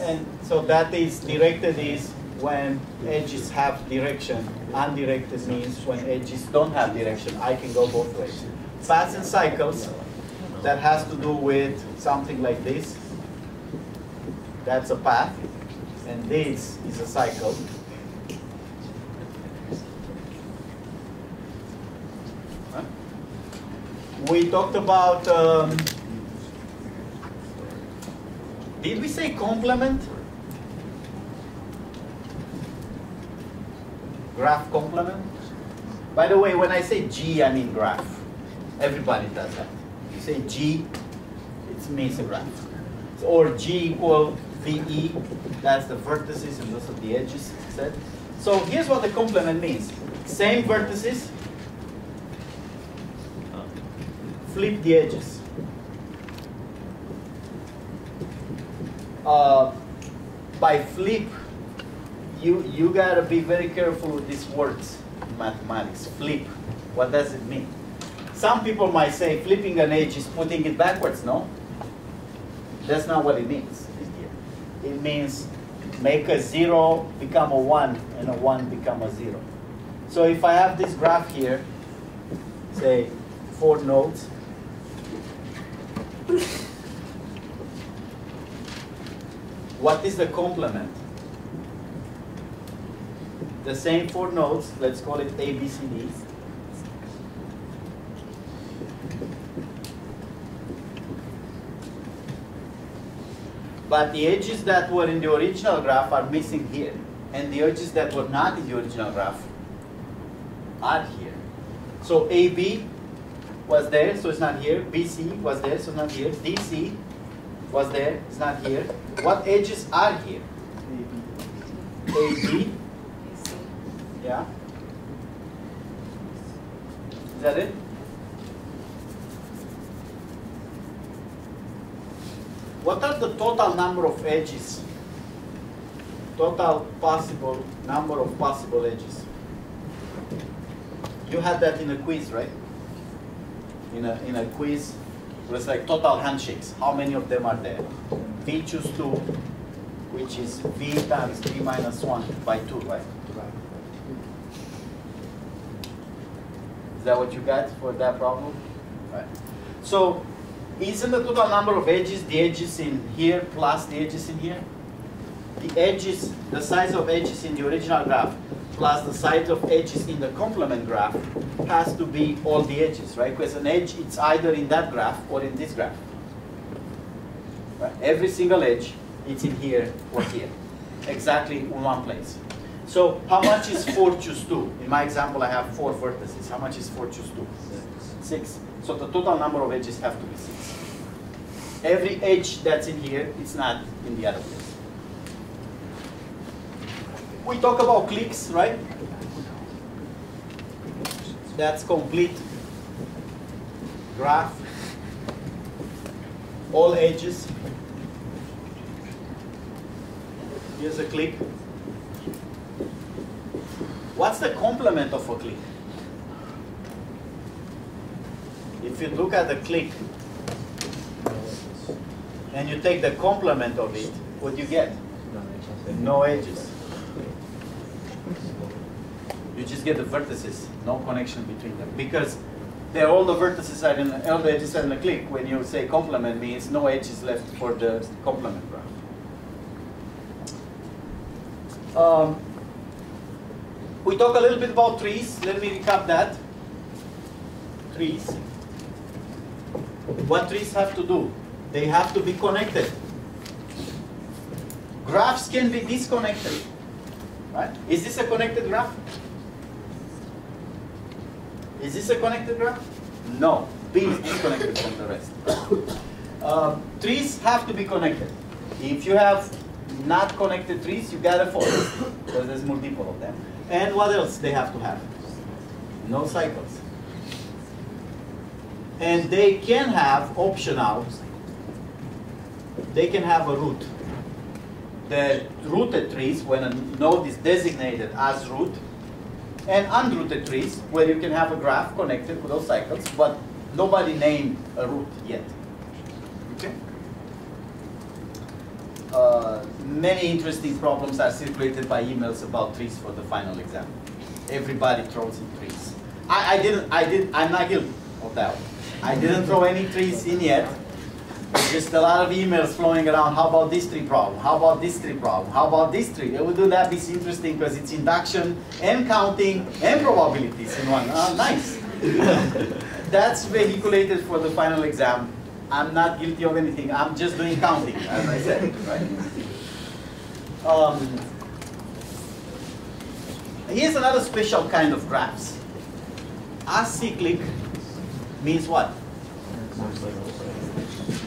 And so that is directed is when edges have direction. Undirected means when edges don't have direction. I can go both ways. Paths and cycles, that has to do with something like this. That's a path. And this is a cycle. We talked about, um, did we say complement? Graph complement? By the way, when I say G, I mean graph. Everybody does that. You say G, it means a graph. Or G equal VE, that's the vertices and those are the edges set. So here's what the complement means. Same vertices, flip the edges. Uh, by flip, you, you gotta be very careful with these words in mathematics. Flip, what does it mean? Some people might say flipping an edge is putting it backwards, no? That's not what it means. It means make a zero become a one and a one become a zero. So if I have this graph here, say four nodes, what is the complement? The same four nodes, let's call it A, B, C, D. But the edges that were in the original graph are missing here. And the edges that were not in the original graph are here. So AB was there, so it's not here. BC was there, so it's not here. DC was there, it's not here. What edges are here? AB. Yeah. Is that it? What are the total number of edges? Total possible number of possible edges. You had that in a quiz, right? In a in a quiz, it was like total handshakes. How many of them are there? V choose two, which is V times V minus one by two, right? Is that what you got for that problem? Right. So isn't the total number of edges the edges in here plus the edges in here? The edges, the size of edges in the original graph plus the size of edges in the complement graph has to be all the edges, right? Because an edge, it's either in that graph or in this graph. Right? Every single edge, it's in here or here, exactly in one place. So how much is 4 choose 2? In my example, I have 4 vertices. How much is 4 choose 2? 6. So the total number of edges have to be 6. Every edge that's in here, it's not in the other place. We talk about cliques, right? That's complete graph. All edges. Here's a clique. What's the complement of a clique? If you look at the clique and you take the complement of it, what do you get? No edges. You just get the vertices, no connection between them. Because they're all the vertices are in all the edges are in a clique. When you say complement means no edges left for the complement graph. Um, we talk a little bit about trees. Let me recap that. Trees. What trees have to do? They have to be connected. Graphs can be disconnected. Right? Is this a connected graph? Is this a connected graph? No. B is disconnected from the rest. Um, trees have to be connected. If you have not connected trees, you got a forest because there's multiple of them. And what else they have to have? No cycles. And they can have optional, they can have a root. The rooted trees, when a node is designated as root, and unrooted trees, where you can have a graph connected with those cycles, but nobody named a root yet. Okay? Uh, many interesting problems are circulated by emails about trees for the final exam. Everybody throws in trees. I, I didn't, I did, I'm not guilty of that. I didn't throw any trees in yet. Just a lot of emails flowing around. How about this tree problem? How about this tree problem? How about this tree? It would do that. It's interesting because it's induction and counting and probabilities in one. Uh, nice. That's vehiculated for the final exam. I'm not guilty of anything. I'm just doing counting, as I said. Right? Um, here's another special kind of graphs. Acyclic means what?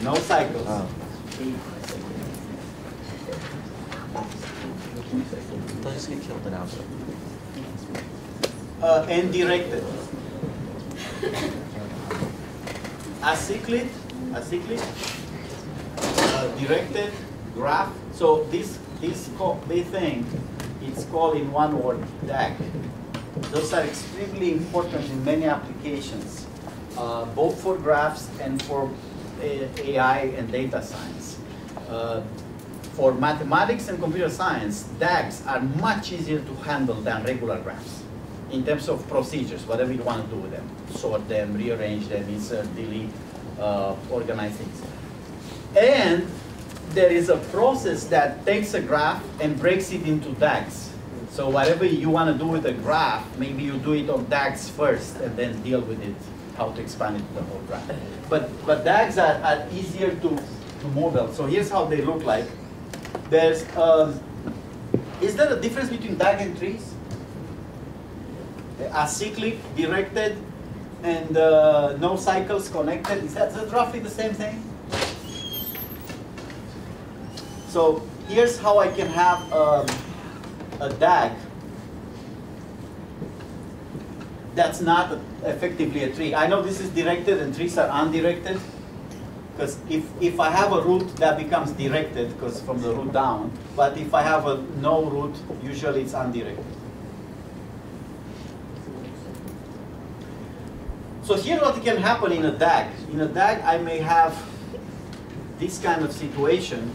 No cycles. Oh. They'll just get killed in algebra. Uh, and directed. Acyclic, acyclic, uh, directed graph. So this this co- this thing, it's called in one word DAG. Those are extremely important in many applications, uh, both for graphs and for A- AI and data science. Uh, for mathematics and computer science, DAGs are much easier to handle than regular graphs in terms of procedures, whatever you want to do with them. Sort them, rearrange them, insert, delete, uh, organize things. And there is a process that takes a graph and breaks it into DAGs. So whatever you want to do with a graph, maybe you do it on DAGs first and then deal with it, how to expand it to the whole graph. But, but DAGs are, are easier to, to model. So here's how they look like. There's, um, is there a difference between DAG and trees? Acyclic, directed, and uh, no cycles connected. Is that roughly the same thing? So here's how I can have um, a DAG that's not effectively a tree. I know this is directed and trees are undirected. Because if, if I have a root, that becomes directed because from the root down. But if I have a no root, usually it's undirected. So here's what can happen in a DAG. In a DAG, I may have this kind of situation.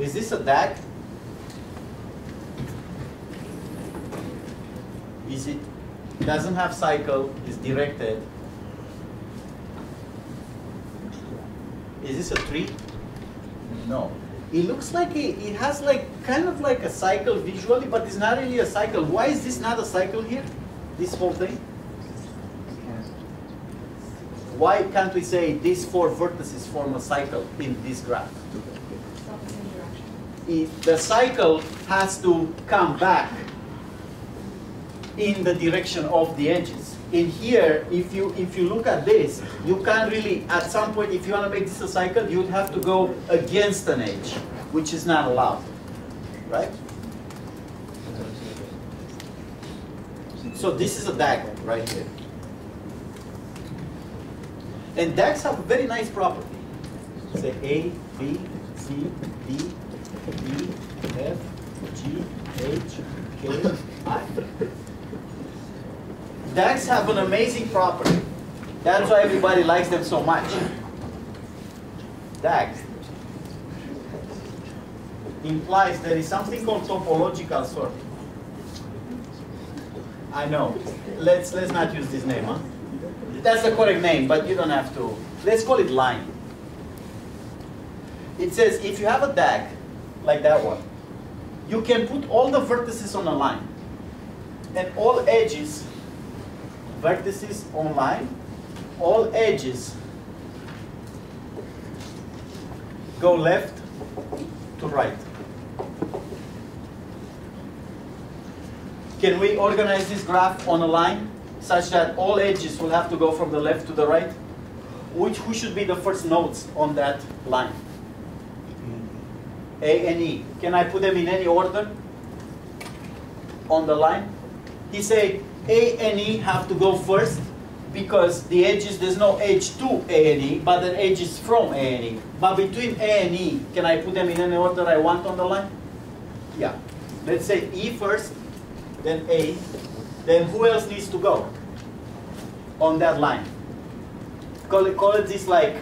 Is this a DAG? Is it doesn't have cycle, is directed. Is this a tree? No. It looks like it, it has like kind of like a cycle visually, but it's not really a cycle. Why is this not a cycle here? This whole thing? Why can't we say these four vertices form a cycle in this graph? The cycle has to come back in the direction of the edges. In here, if you if you look at this, you can't really, at some point, if you want to make this a cycle, you'd have to go against an edge, which is not allowed, right? So this is a DAG right here. And DAGs have a very nice property. Say A, B, C, D, E, F, G, H, K, I. DAGs have an amazing property. That's why everybody likes them so much. DAG implies there is something called topological sorting. I know. Let's let's not use this name, huh? That's the correct name, but you don't have to. Let's call it line. It says if you have a DAG, like that one, you can put all the vertices on a line. And all edges vertices on line, all edges go left to right. Can we organize this graph on a line such that all edges will have to go from the left to the right? Which, who should be the first nodes on that line? A and E. Can I put them in any order on the line? He said A and E have to go first because the edges, there's no edge to A and E, but the edge is from A and E. But between A and E, can I put them in any order I want on the line? Yeah. Let's say E first, then A, then who else needs to go on that line? Call it, call it this like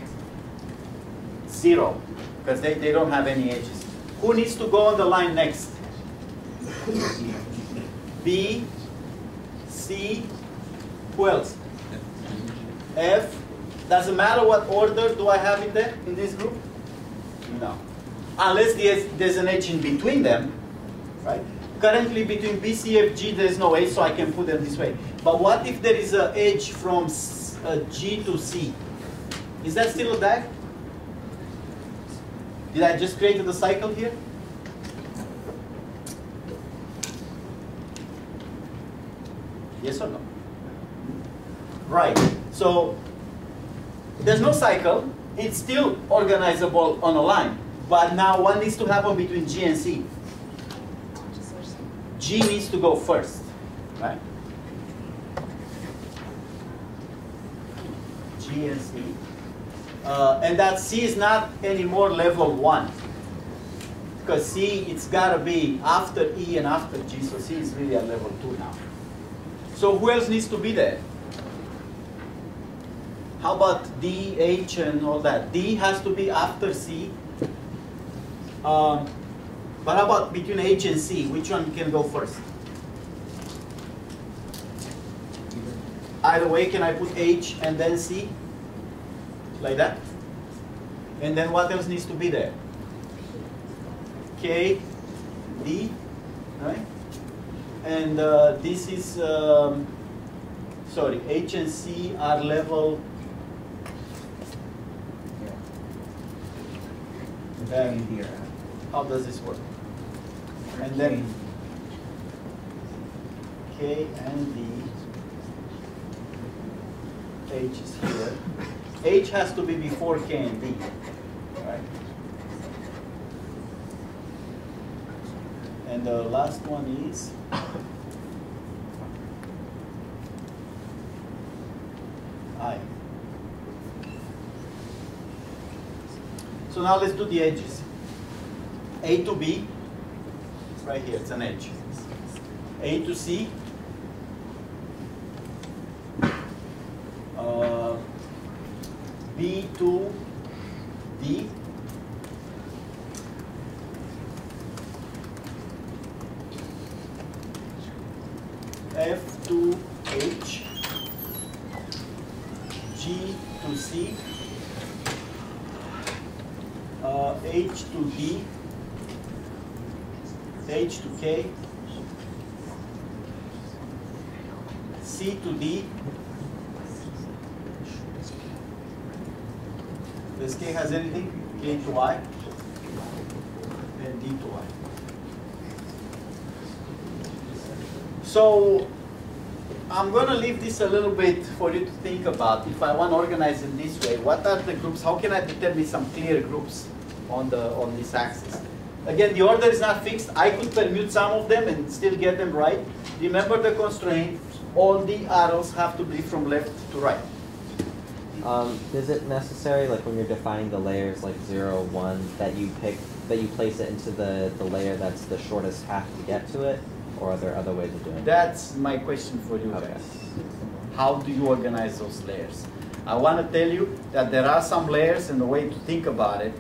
zero, because they, they don't have any edges. Who needs to go on the line next? B, C, who else? F. Doesn't matter what order do I have in there, in this group? No. Unless there's, an edge in between them, right? Currently between B, C, F, G, there's no edge, so I can put them this way. But what if there is an edge from uh, G to C? Is that still a DAG? Did I just create the cycle here? Yes or no? Right. So there's no cycle. It's still organizable on a line. But now what needs to happen between G and C? G needs to go first, right? G and C. Uh, and that C is not anymore level one. Because C, it's gotta be after E and after G, so C is really at level two now. So who else needs to be there? How about D, H, and all that? D has to be after C. Um, but how about between H and C? Which one can go first? Either way, can I put H and then C? Like that? And then what else needs to be there? K, D, right? And uh, this is, um, sorry, H and C are level. And how does this work? And then K and D. H is here. H has to be before K and D. Right? And the last one is I. So now let's do the edges. A to B, it's right here, it's an edge. A to C. Uh, B to D. F to H. G to C. Uh, H to D. H to K. C to D. Does K has anything? K to Y. And D to Y. So I'm going to leave this a little bit for you to think about. If I want to organize it this way, what are the groups? How can I determine some clear groups on the on this axis? Again, the order is not fixed. I could permute some of them and still get them right. Remember the constraint, all the arrows have to be from left to right. Um, is it necessary, like when you're defining the layers, like zero, one, that you pick, that you place it into the, the layer that's the shortest path to get to it? Or are there other ways of doing it? That's my question for you Okay. guys. How do you organize those layers? I want to tell you that there are some layers and the way to think about it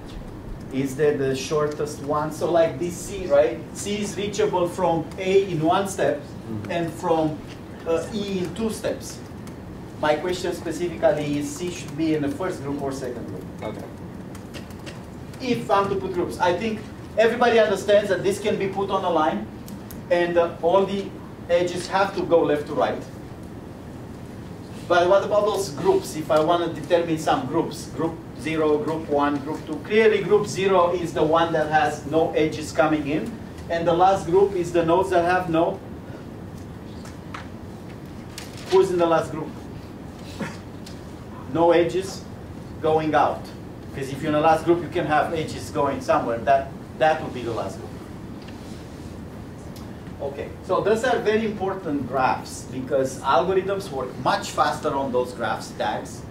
is that the shortest one. So like this C, right? C is reachable from A in one step Mhm. and from uh, E in two steps. My question specifically is C should be in the first group or second group. Okay. If I'm to put groups, I think everybody understands that this can be put on a line and uh, all the edges have to go left to right. But what about those groups? If I want to determine some groups, group zero, group one, group two. Clearly group zero is the one that has no edges coming in. And the last group is the nodes that have no. Who's in the last group? No edges going out. Because if you're in the last group, you can have edges going somewhere. That, that would be the last group. Okay, so those are very important graphs because algorithms work much faster on those graphs, DAGs.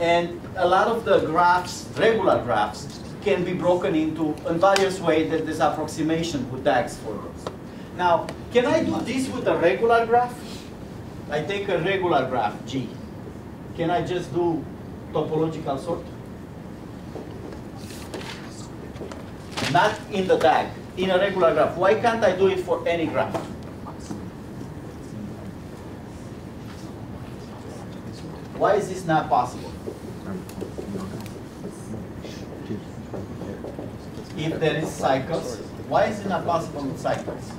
And a lot of the graphs, regular graphs, can be broken into in various ways that there's approximation with DAGs for those. Now, can I do this with a regular graph? I take a regular graph, G. Can I just do topological sort? Not in the DAG, in a regular graph. Why can't I do it for any graph? Why is this not possible? If there is cycles, why is it not possible with cycles?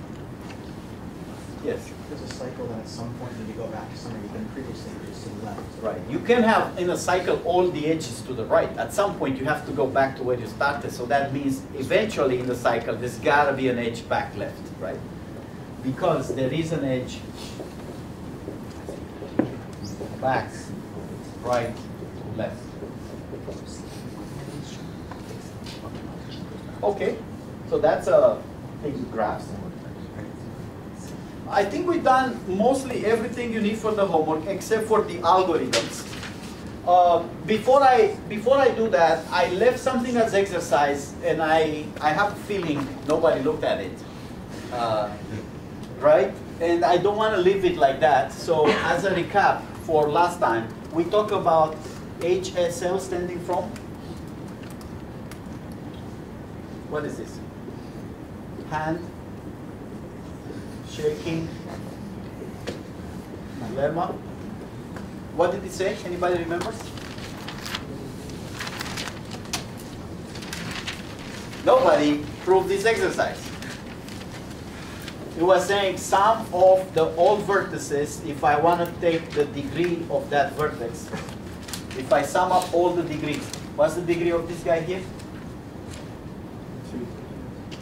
Yes. There's a cycle that at some point when you go back to somewhere you've been previously, just to the left. Right. You can have in a cycle all the edges to the right. At some point, you have to go back to where you started. So that means eventually in the cycle, there's got to be an edge back left, right? Because there is an edge back, right, left. Okay. So that's a big graph. I think we've done mostly everything you need for the homework except for the algorithms. Uh, before I before I do that, I left something as exercise, and I I have a feeling nobody looked at it, uh, right? And I don't want to leave it like that. So as a recap for last time, we talked about HSL standing from. What is this? Hand shaking lemma. What did it say? Anybody remembers? Nobody proved this exercise. It was saying sum of the all vertices, if I want to take the degree of that vertex, if I sum up all the degrees, what's the degree of this guy here?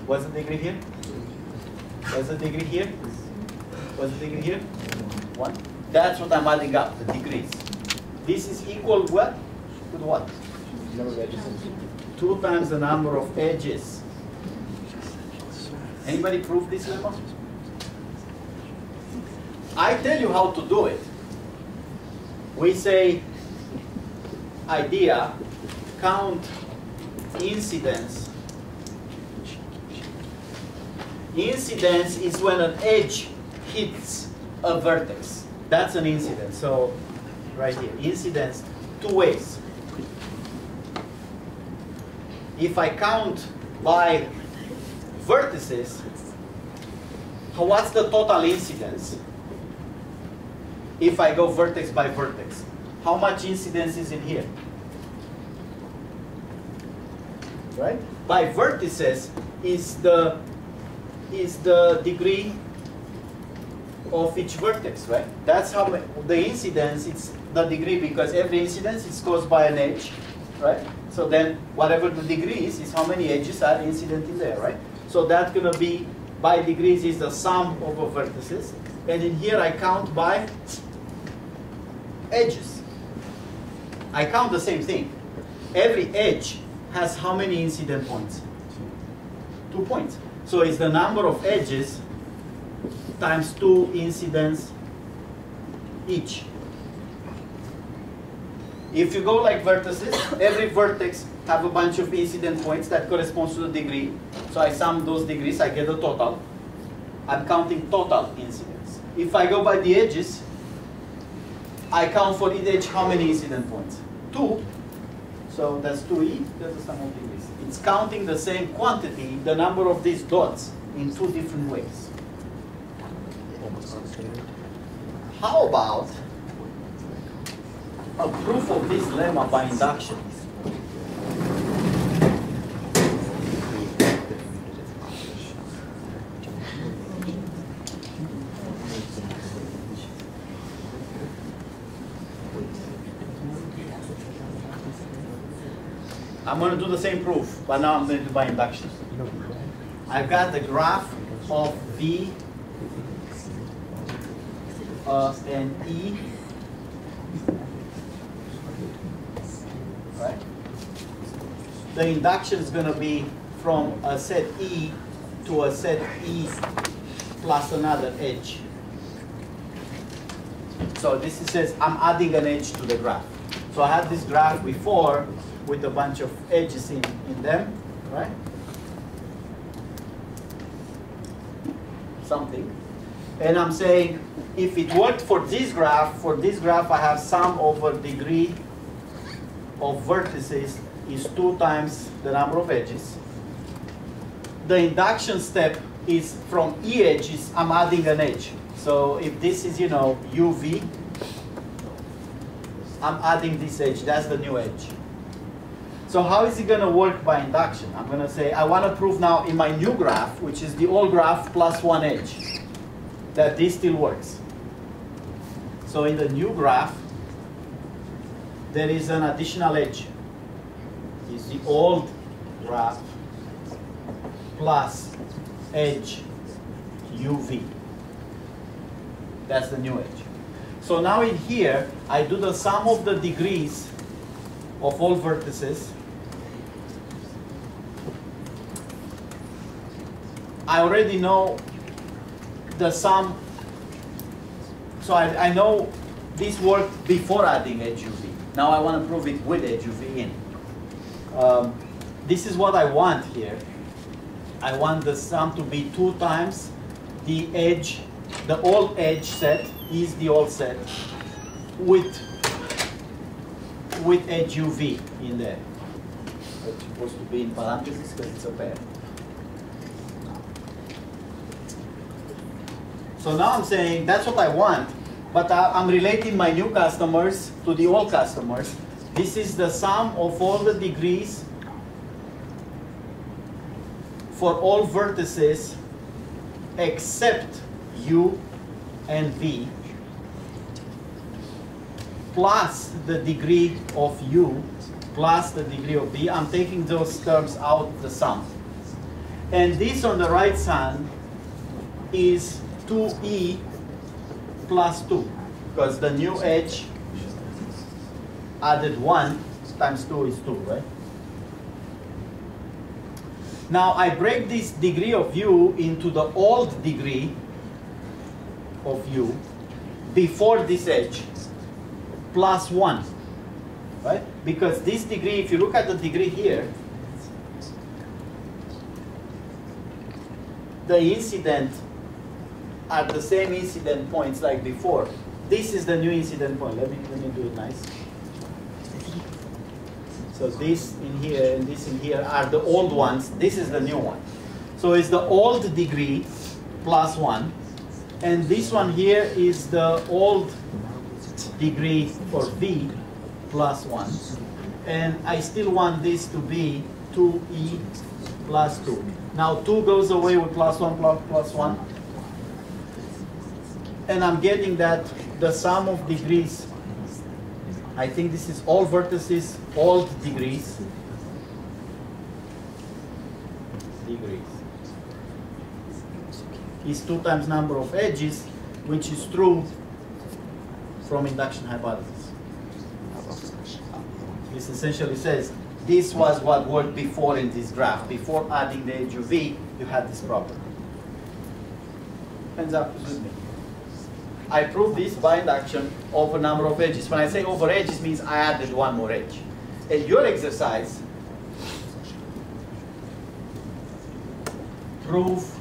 What's the degree here? What's the degree here? What's the degree here? One. That's what I'm adding up, the degrees. This is equal what? To what? Number of edges. Two times the number of edges. Anybody prove this lemma? I tell you how to do it. We say idea, count incidence. Incidence is when an edge hits a vertex. That's an incidence. So right here, incidence two ways. If I count by vertices, what's the total incidence? If I go vertex by vertex, how much incidence is in here? Right? By vertices is the is the degree of each vertex, right? That's how the incidence, it's the degree because every incidence is caused by an edge, right? So then whatever the degree is, is how many edges are incident in there, right? So that's gonna be, by degrees is the sum over vertices. And in here I count by edges. I count the same thing. Every edge has how many incident points? Two points. So it's the number of edges times two incidents each. If you go like vertices, every vertex have a bunch of incident points that corresponds to the degree. So I sum those degrees, I get the total. I'm counting total incidents. If I go by the edges, I count for each edge how many incident points? Two. So that's 2e, that's the sum of degrees. It's counting the same quantity, the number of these dots, in two different ways. How about a proof of this lemma by induction? I'm going to do the same proof, but now I'm going to do by induction. I've got the graph of V uh, and E. Right? The induction is going to be from a set E to a set E plus another edge. So this is says I'm adding an edge to the graph. So I had this graph before with a bunch of edges in, in them, right? Something. And I'm saying if it worked for this graph, for this graph I have sum over degree of vertices is two times the number of edges. The induction step is from E edges, I'm adding an edge. So if this is, you know, UV, I'm adding this edge, that's the new edge. So how is it going to work by induction? I'm going to say, I want to prove now in my new graph, which is the old graph plus one edge, that this still works. So in the new graph, there is an additional edge. It's the old graph plus edge UV. That's the new edge. So now in here, I do the sum of the degrees of all vertices. I already know the sum. So I, I know this worked before adding edge UV. Now I want to prove it with edge UV in. Um, this is what I want here. I want the sum to be two times the edge, the old edge set is the old set with with edge UV in there. It's supposed to be in parentheses because it's a pair. So now I'm saying that's what I want, but I'm relating my new customers to the old customers. This is the sum of all the degrees for all vertices except U and V plus the degree of U plus the degree of V. I'm taking those terms out the sum. And this on the right side is 2e plus 2, because the new edge added 1 times 2 is 2, right? Now I break this degree of u into the old degree of u before this edge plus 1, right? Because this degree, if you look at the degree here, the incident are the same incident points like before. This is the new incident point. Let me, let me do it nice. So this in here and this in here are the old ones. This is the new one. So it's the old degree plus one. And this one here is the old degree for V plus one. And I still want this to be 2E plus 2. Now 2 goes away with plus 1 plus, plus 1. And I'm getting that the sum of degrees, I think this is all vertices, all degrees. Degrees. Is 2 times number of edges, which is true from induction hypothesis. This essentially says this was what worked before in this graph. Before adding the edge of V, you had this property. Hands up with me. I prove this by induction over number of edges. When I say over edges means I added one more edge. And your exercise, prove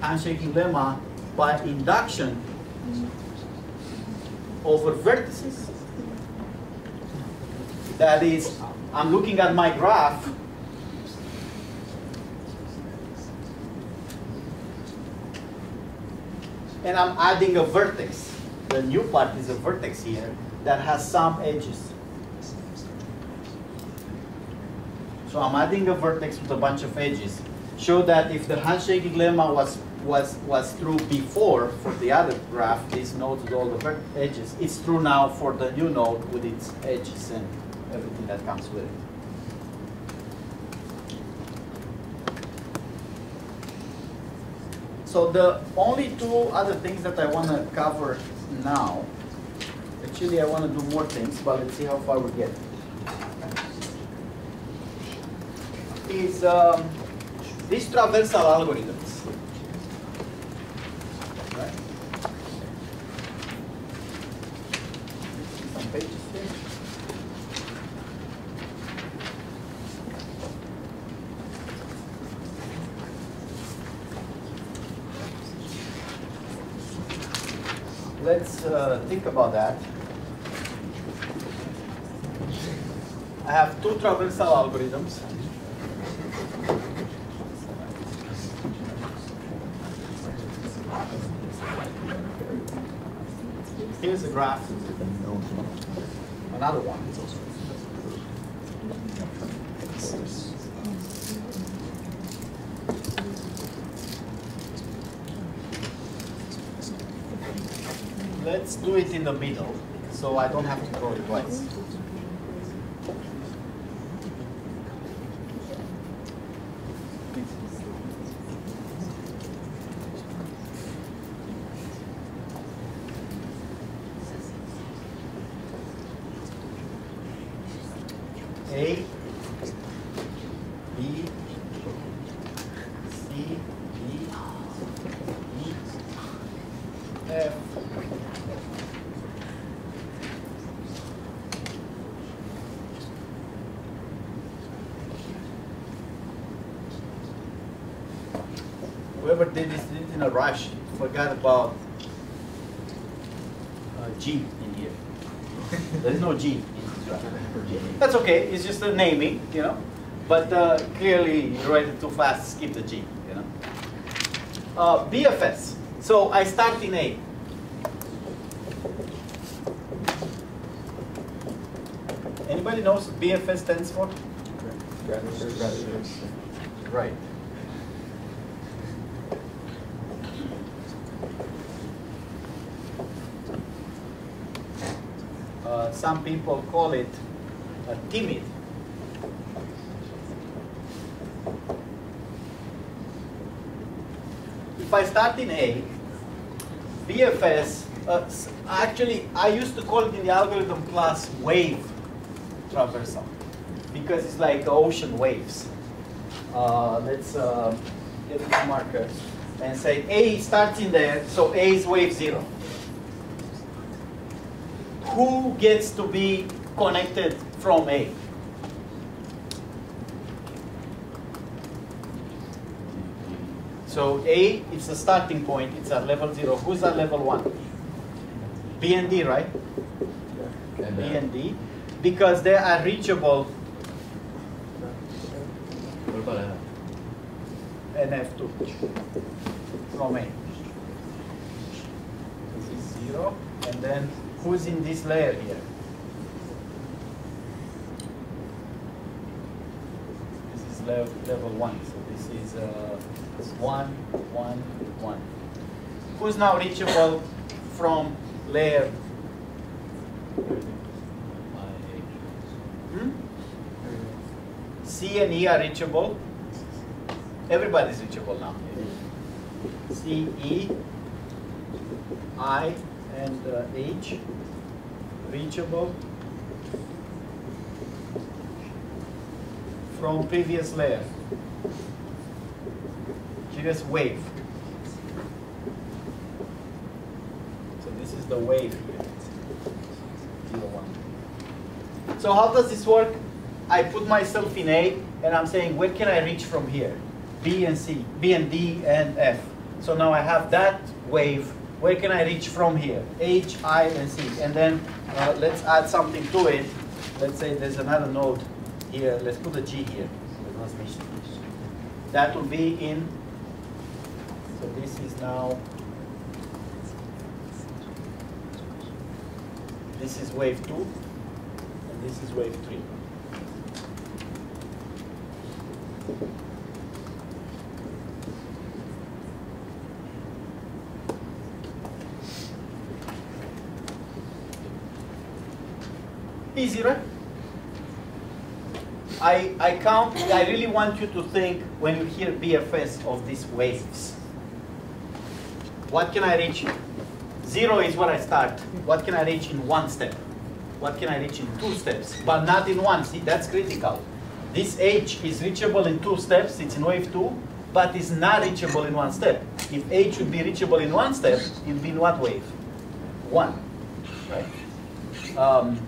handshaking lemma by induction over vertices. That is, I'm looking at my graph and I'm adding a vertex. The new part is a vertex here that has some edges. So I'm adding a vertex with a bunch of edges. Show that if the handshaking lemma was was was true before for the other graph, this node with all the edges, it's true now for the new node with its edges and everything that comes with it. So the only two other things that I want to cover now, actually I want to do more things, but let's see how far we get. Is um, these traversal algorithms. Uh, think about that. I have two traversal algorithms. Here's a graph. Another one. Let's do it in the middle, so I don't have to draw it twice. A, B, C, D, E, F, Whoever did this did it in a rush, forgot about uh, G in here. There is no G in this graph. That's okay, it's just a naming, you know. But uh, clearly, you write it too fast, skip the G, you know. Uh, BFS. So I start in A. Anybody knows what BFS stands for? Right. Uh, some people call it a timid. if I start in A, BFS, uh, actually, I used to call it in the algorithm class wave traversal because it's like ocean waves. Uh, let's uh, get this marker and say A starts in there, so A is wave zero. Who gets to be connected from A? So A is the starting point, it's at level zero. Who's at level one? B and D, right? B and D, because they are reachable What about F? and F2 from A. This is zero, and then who's in this layer here? This is level, level one, so this is uh, one, one, one. Who's now reachable from layer? Hmm? C and E are reachable. Everybody's reachable now. C, E, I, and uh, H, reachable from previous layer, previous wave. So this is the wave here, one. So how does this work? I put myself in A, and I'm saying, where can I reach from here? B and C, B and D and F. So now I have that wave. Where can I reach from here? H, I, and C. And then uh, let's add something to it. Let's say there's another node here. Let's put a G here. That will be in. So this is now. This is wave two, and this is wave three. I, I count, I really want you to think when you hear BFS of these waves. What can I reach? Zero is where I start. What can I reach in one step? What can I reach in two steps? But not in one, see, that's critical. This H is reachable in two steps, it's in wave two, but it's not reachable in one step. If H would be reachable in one step, it'd be in what wave? One, right? Um,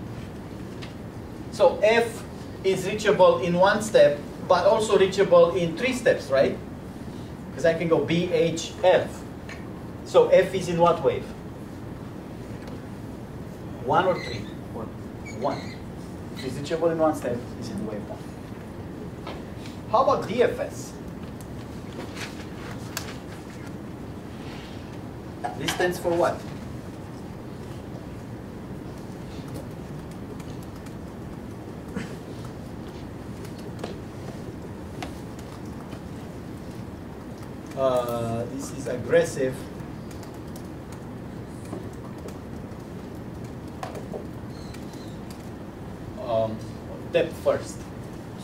so F is reachable in one step, but also reachable in three steps, right? Because I can go B, H, F. So F is in what wave? One or three? One. One. It's reachable in one step, is in wave one. How about DFS? This stands for what? Uh, this is aggressive. Um, depth first.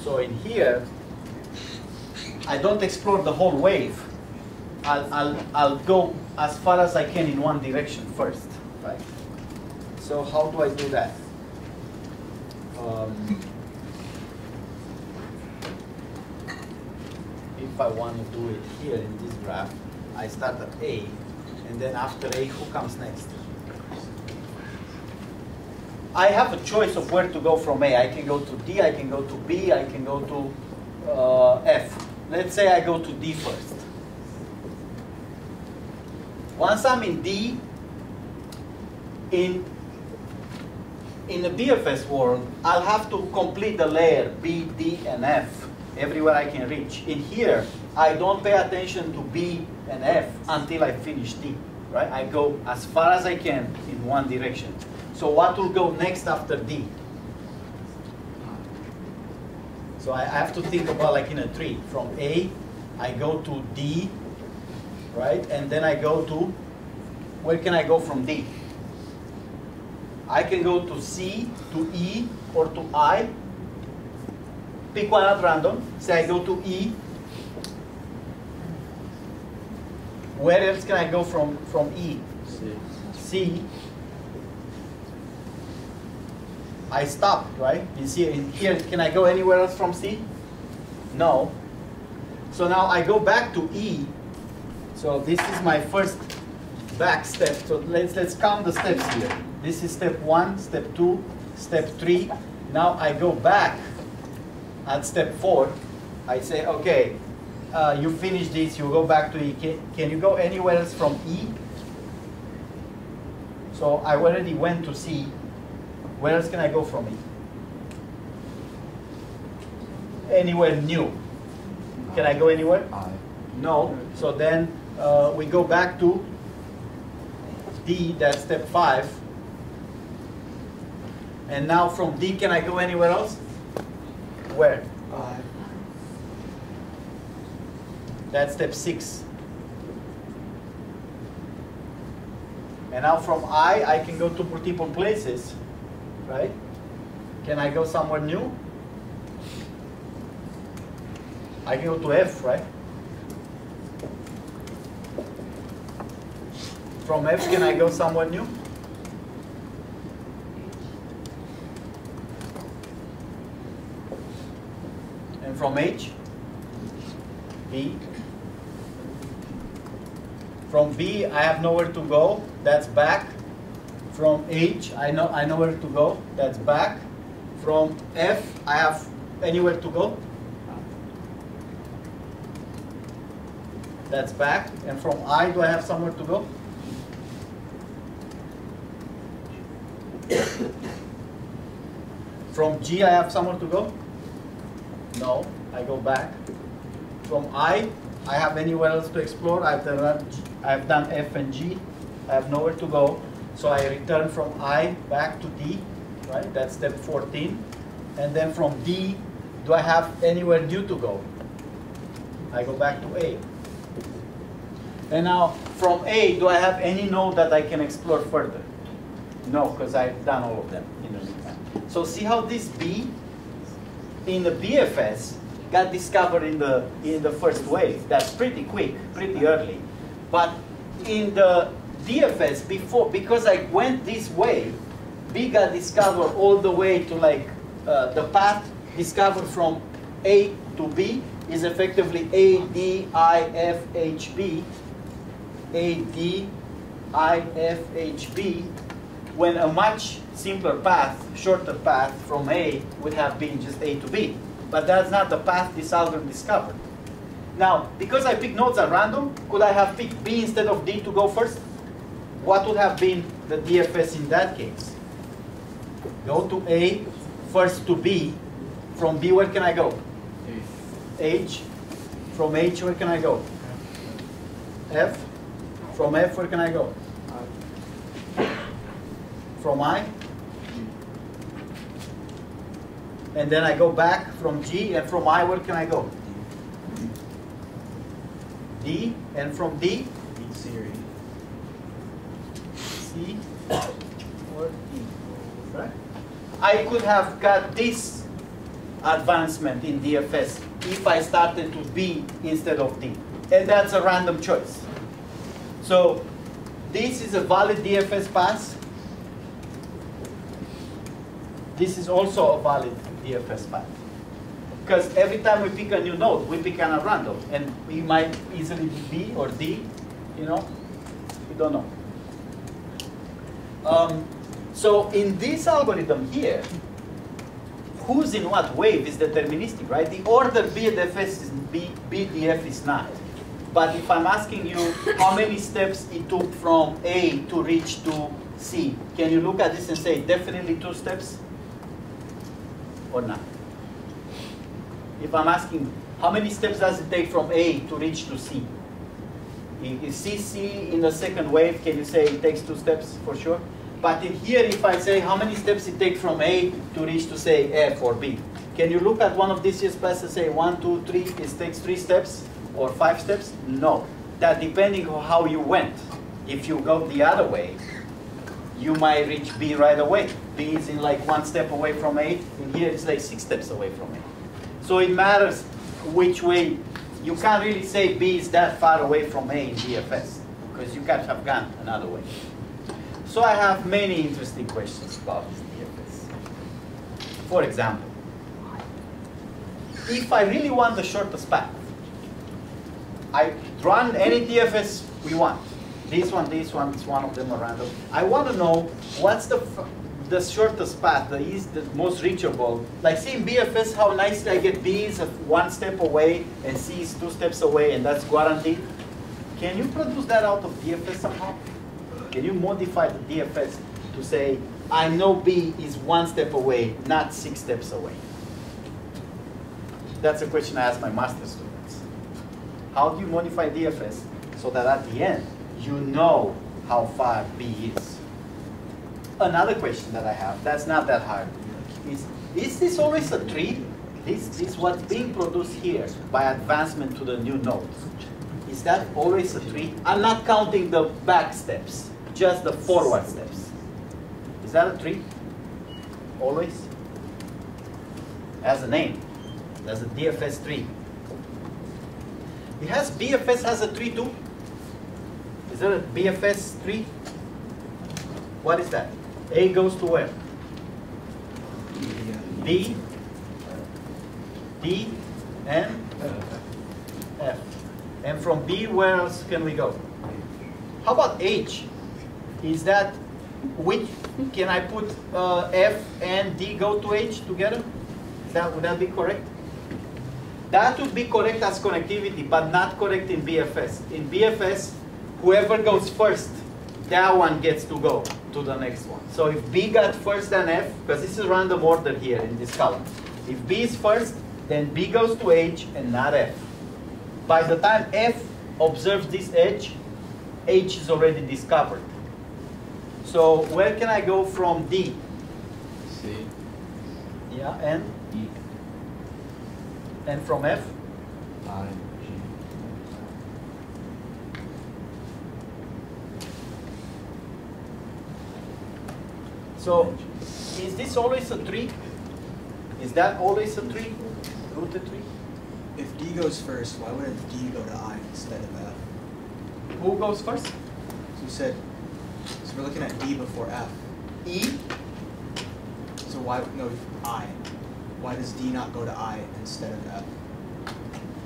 So in here, I don't explore the whole wave. I'll, I'll, I'll go as far as I can in one direction first, right? So how do I do that? Um, if I want to do it here in this graph, I start at A, and then after A, who comes next? I have a choice of where to go from A. I can go to D, I can go to B, I can go to uh, F. Let's say I go to D first. Once I'm in D, in, in the BFS world, I'll have to complete the layer B, D, and F everywhere I can reach. In here, I don't pay attention to B and F until I finish D, right? I go as far as I can in one direction. So what will go next after D? So I have to think about like in a tree. From A, I go to D, right? And then I go to, where can I go from D? I can go to C, to E, or to I. Pick one at random. Say I go to E. Where else can I go from, from E? C. I stopped, right? You see, here, can I go anywhere else from C? No. So now I go back to E. So this is my first back step. So let's, let's count the steps here. This is step one, step two, step three. Now I go back at step four. I say, okay, uh, you finish this, you go back to E. Can, can you go anywhere else from E? So I already went to C. Where else can I go from E? Anywhere new. Can I go anywhere? No. So then uh, we go back to D, that's step five. And now from D, can I go anywhere else? Where? That's step six. And now from I, I can go to multiple places, right? Can I go somewhere new? I can go to F, right? From F, can I go somewhere new? And from H? B. From B, I have nowhere to go. That's back. From H, I know I know where to go. That's back. From F, I have anywhere to go. That's back. And from I, do I have somewhere to go? From G, I have somewhere to go? No, I go back. From I, I have anywhere else to explore. I've done, I've done F and G. I have nowhere to go. So I return from I back to D, right? That's step 14. And then from D, do I have anywhere new to go? I go back to A. And now from A, do I have any node that I can explore further? No, because I've done all of them in the meantime. So see how this B in the BFS got discovered in the in the first wave. That's pretty quick, pretty early. But in the DFS before, because I went this way, B got discovered all the way to like uh, the path discovered from A to B is effectively A D I F H B. A D I F H B. When a much simpler path, shorter path from A would have been just A to B. But that's not the path this algorithm discovered. Now, because I picked nodes at random, could I have picked B instead of D to go first? What would have been the DFS in that case? Go to A, first to B. From B, where can I go? H. From H, where can I go? F. From F, where can I go? From I. And then I go back from G, and from I, where can I go? D, and from D, Siri. C, or E, right? I could have got this advancement in DFS if I started to B instead of D. And that's a random choice. So this is a valid DFS pass. This is also a valid DFS path. Because every time we pick a new node, we pick an at random. And we might easily be B or D, you know? We don't know. Um, so in this algorithm here, who's in what wave is deterministic, right? The order BDFS is B, BDF is not. But if I'm asking you how many steps it took from A to reach to C, can you look at this and say definitely two steps or not? If I'm asking how many steps does it take from A to reach to C? Is CC in the second wave, can you say it takes two steps for sure? But in here, if I say how many steps it takes from A to reach to say F or B, can you look at one of these years and say one, two, three, it takes three steps or five steps? No. That depending on how you went. If you go the other way, you might reach B right away. B is in like one step away from A, and here it's like six steps away from A. So it matters which way you can't really say B is that far away from A in DFS, because you can't have gone another way. So I have many interesting questions about this DFS. For example, if I really want the shortest path, I run any DFS we want. This one, this one, this one of them are random. I want to know what's the the shortest path, the east, the most reachable. Like see in BFS how nicely I get B is one step away and C is two steps away and that's guaranteed. Can you produce that out of DFS somehow? Can you modify the DFS to say, I know B is one step away, not six steps away? That's a question I ask my master students. How do you modify DFS so that at the end, you know how far B is? Another question that I have, that's not that hard, is, is this always a tree? This is what's being produced here by advancement to the new node. Is that always a tree? I'm not counting the back steps, just the forward steps. Is that a tree? Always? As a name. There's a DFS tree. It has BFS has a tree too. Is there a BFS tree? What is that? A goes to where? B, D, and F. And from B, where else can we go? How about H? Is that which can I put uh, F and D go to H together? That would that be correct? That would be correct as connectivity, but not correct in BFS. In BFS, whoever goes first, that one gets to go to the next one. So if B got first then F, because this is random order here in this column. If B is first, then B goes to H and not F. By the time F observes this edge, H is already discovered. So where can I go from D? C. Yeah, and? E. And from F? I. So is this always a tree? Is that always a tree? Rooted tree? If D goes first, why wouldn't D go to I instead of F? Who goes first? So you said, so we're looking at D before F. E? So why, no, I. Why does D not go to I instead of F?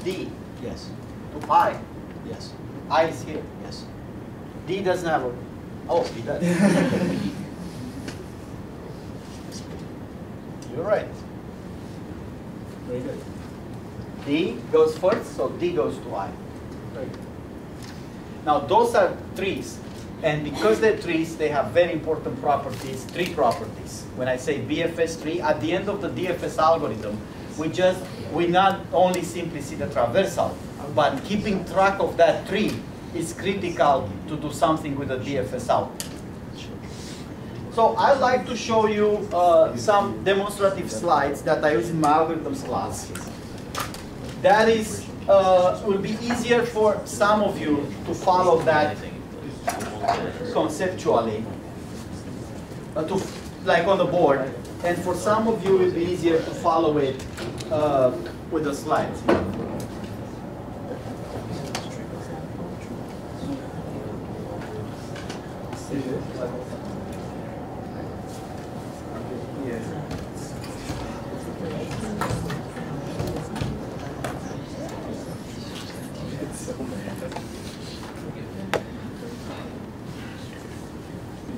D Yes, to I. yes, I is here. yes. D doesn't have a, oh, he does. Right. Very good. D goes first, so D goes to I. Very good. Now, those are trees. And because they're trees, they have very important properties, tree properties. When I say BFS tree, at the end of the DFS algorithm, we just, we not only simply see the traversal, but keeping track of that tree is critical to do something with the DFS output. So I'd like to show you uh, some demonstrative slides that I use in my algorithms class. That is, uh, will be easier for some of you to follow that conceptually, uh, to like on the board, and for some of you it will be easier to follow it uh, with the slides.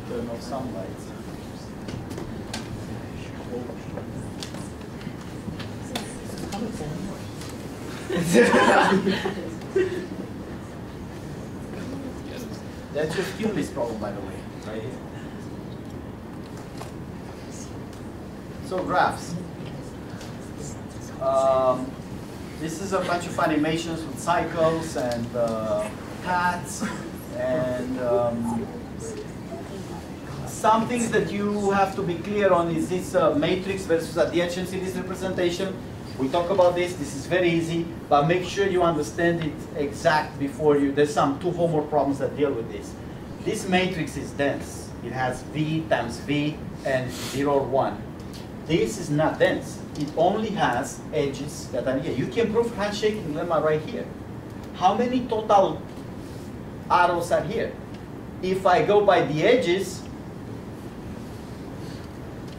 Turn off some lights. That's your Cubist problem, by the way, right here. So graphs. Um, this is a bunch of animations with cycles and uh, paths and um, some things that you have to be clear on is this uh, matrix versus adjacency this representation. We talk about this, this is very easy, but make sure you understand it exact before you, there's some two homework problems that deal with this. This matrix is dense. It has V times V and 0 or 1. this is not dense. It only has edges that are here. You can prove handshaking lemma right here. How many total arrows are here? If I go by the edges,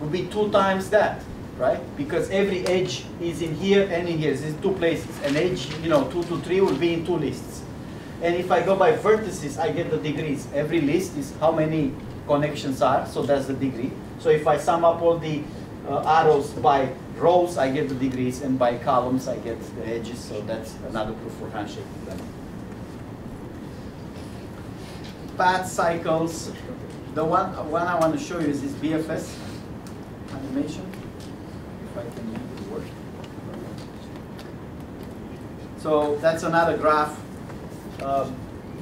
would be two times that, right? Because every edge is in here and in here. This is two places. An edge, you know, two to three will be in two lists. And if I go by vertices, I get the degrees. Every list is how many connections are, so that's the degree. So if I sum up all the uh, arrows by rows, I get the degrees, and by columns, I get the edges. So that's another proof for handshaking lemma. Path cycles. The one, one I want to show you is this BFS animation. If I can make it work. So that's another graph. Um,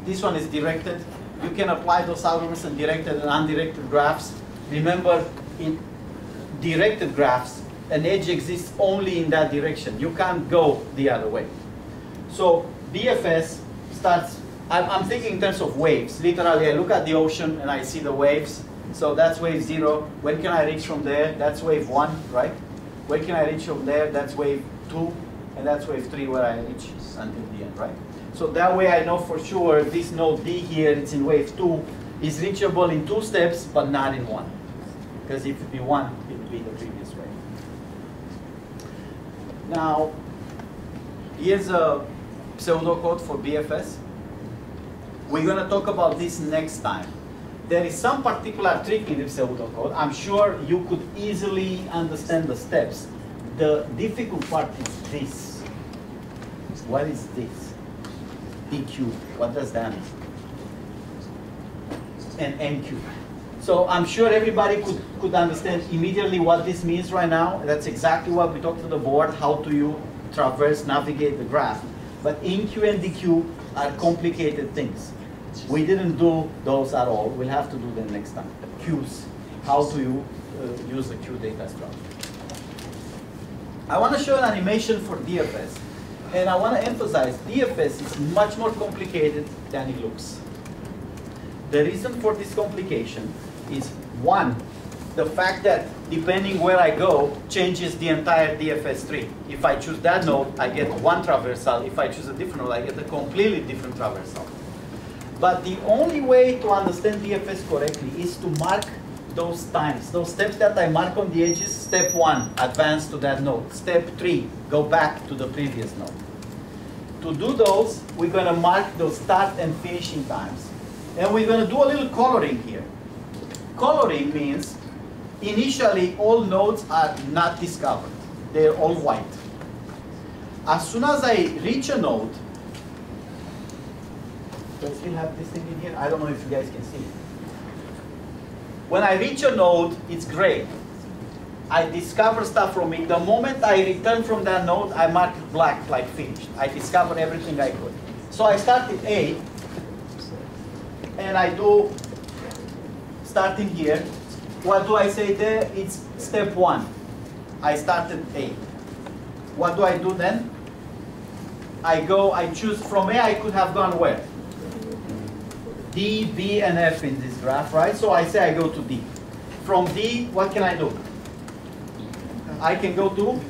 this one is directed. You can apply those algorithms in directed and undirected graphs. Remember, in directed graphs, an edge exists only in that direction. You can't go the other way. So BFS starts, I'm, I'm thinking in terms of waves. Literally, I look at the ocean and I see the waves. So that's wave zero. When can I reach from there? That's wave one, right? When can I reach from there? That's wave two. And that's wave three where I reach until the end, right? So that way I know for sure this node D here, it's in wave two, is reachable in two steps, but not in one. Because if it be one, it would be the previous wave. Now, here's a pseudocode for BFS. We're going to talk about this next time. There is some particular trick in the pseudocode. I'm sure you could easily understand the steps. The difficult part is this. What is this? dequeue. What does that mean? And enqueue. So I'm sure everybody could, could understand immediately what this means right now. That's exactly what we talked to the board, how do you traverse, navigate the graph. But enqueue and dequeue are complicated things. We didn't do those at all. We'll have to do them next time. queues, how do you uh, use the queue data structure. I want to show an animation for DFS. And I want to emphasize, DFS is much more complicated than it looks. The reason for this complication is one, the fact that depending where I go changes the entire DFS tree. If I choose that node, I get one traversal. If I choose a different node, I get a completely different traversal. But the only way to understand DFS correctly is to mark those times, those steps that I mark on the edges, step one, advance to that node. Step three, go back to the previous node. To do those, we're gonna mark those start and finishing times. And we're gonna do a little coloring here. Coloring means initially all nodes are not discovered. They're all white. As soon as I reach a node, I still have this thing in here? I don't know if you guys can see it. When I reach a node, it's great. I discover stuff from it. The moment I return from that node, I mark it black, like finished. I discover everything I could. So I start at A, and I do, starting here, what do I say there? It's step one. I started A. What do I do then? I go, I choose, from A I could have gone where? D, B, and F in this graph, right? So I say I go to D. From D, what can I do? I can go to,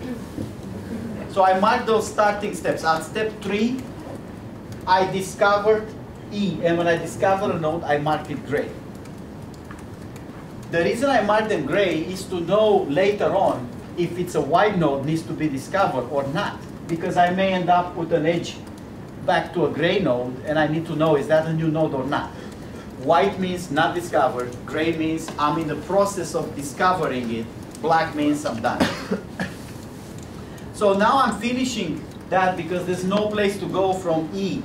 so I mark those starting steps. At step three, I discovered E, and when I discover a node, I mark it gray. The reason I mark them gray is to know later on if it's a white node needs to be discovered or not, because I may end up with an edge back to a gray node, and I need to know is that a new node or not. White means not discovered, gray means I'm in the process of discovering it, black means I'm done. so now I'm finishing that because there's no place to go from E,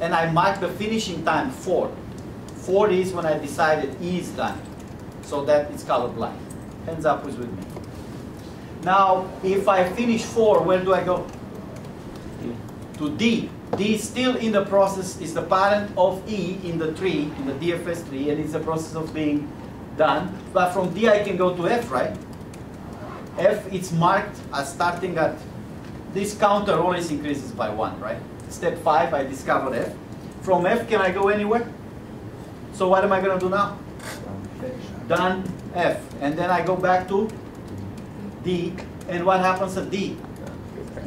and I mark the finishing time 4. 4 is when I decided E is done, so that it's colorblind. Hands up who's with me. Now, if I finish 4, where do I go? To D. D is still in the process, is the parent of E in the tree, in the DFS tree, and it's a process of being done. But from D I can go to F, right? F it's marked as starting at, this counter always increases by one, right? Step five, I discovered F. From F, can I go anywhere? So what am I gonna do now? Done F, and then I go back to D, and what happens at D?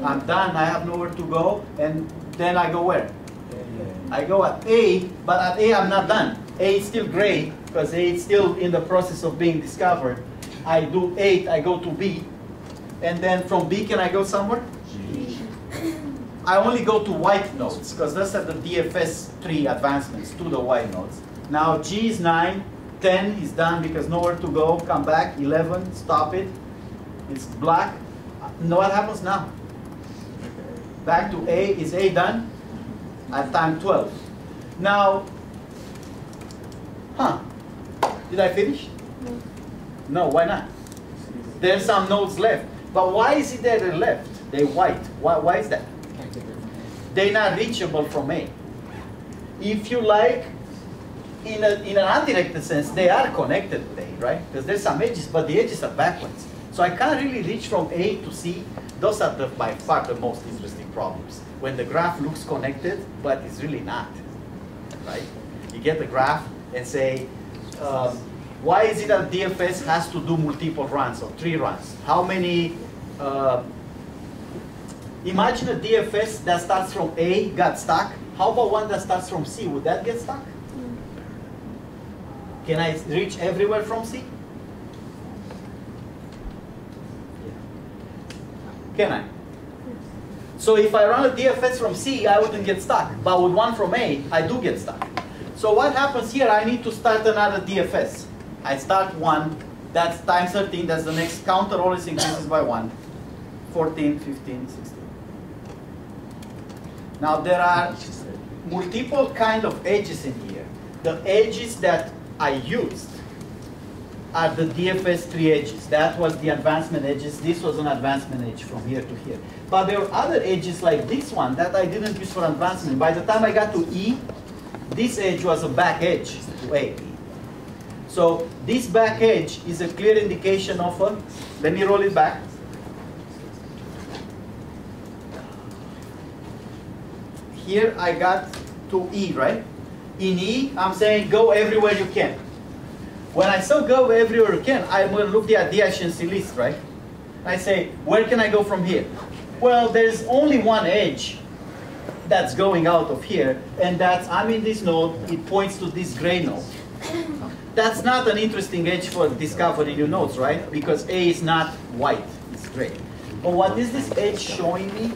I'm done, I have nowhere to go, and then I go where? I go at A, but at A I'm not done. A is still gray, because A is still in the process of being discovered. I do eight, I go to B, and then from B can I go somewhere? I only go to white nodes, because that's are the DFS tree advancements to the white nodes. Now G is nine, 10 is done because nowhere to go, come back, 11, stop it. It's black. Now what happens now? Back to A, is A done? At time 12. Now, huh, did I finish? No, why not? There's some nodes left. But why is it that they're left? They're white. Why, why is that? They're not reachable from A. If you like, in, a, in an undirected sense, they are connected with A, right? Because there's some edges, but the edges are backwards. So I can't really reach from A to C. Those are the, by far the most problems. When the graph looks connected, but it's really not, right? You get the graph and say, um, why is it that DFS has to do multiple runs or three runs? How many, uh, imagine a DFS that starts from A, got stuck. How about one that starts from C? Would that get stuck? Can I reach everywhere from C? Can I? So if I run a DFS from C, I wouldn't get stuck. But with one from A, I do get stuck. So what happens here, I need to start another DFS. I start one, that's times 13, that's the next counter always increases by one. 14, 15, 16. Now there are multiple kind of edges in here. The edges that I used are the DFS tree edges. That was the advancement edges. This was an advancement edge from here to here. But there were other edges like this one that I didn't use for advancement. By the time I got to E, this edge was a back edge to A. So this back edge is a clear indication of a, let me roll it back. Here I got to E, right? In E, I'm saying go everywhere you can. When I so go everywhere you can, I'm going to look at the adjacency list, right? I say, where can I go from here? Well, there's only one edge that's going out of here, and that's, I'm in this node, it points to this gray node. That's not an interesting edge for discovering new nodes, right? Because A is not white, it's gray. But what is this edge showing me?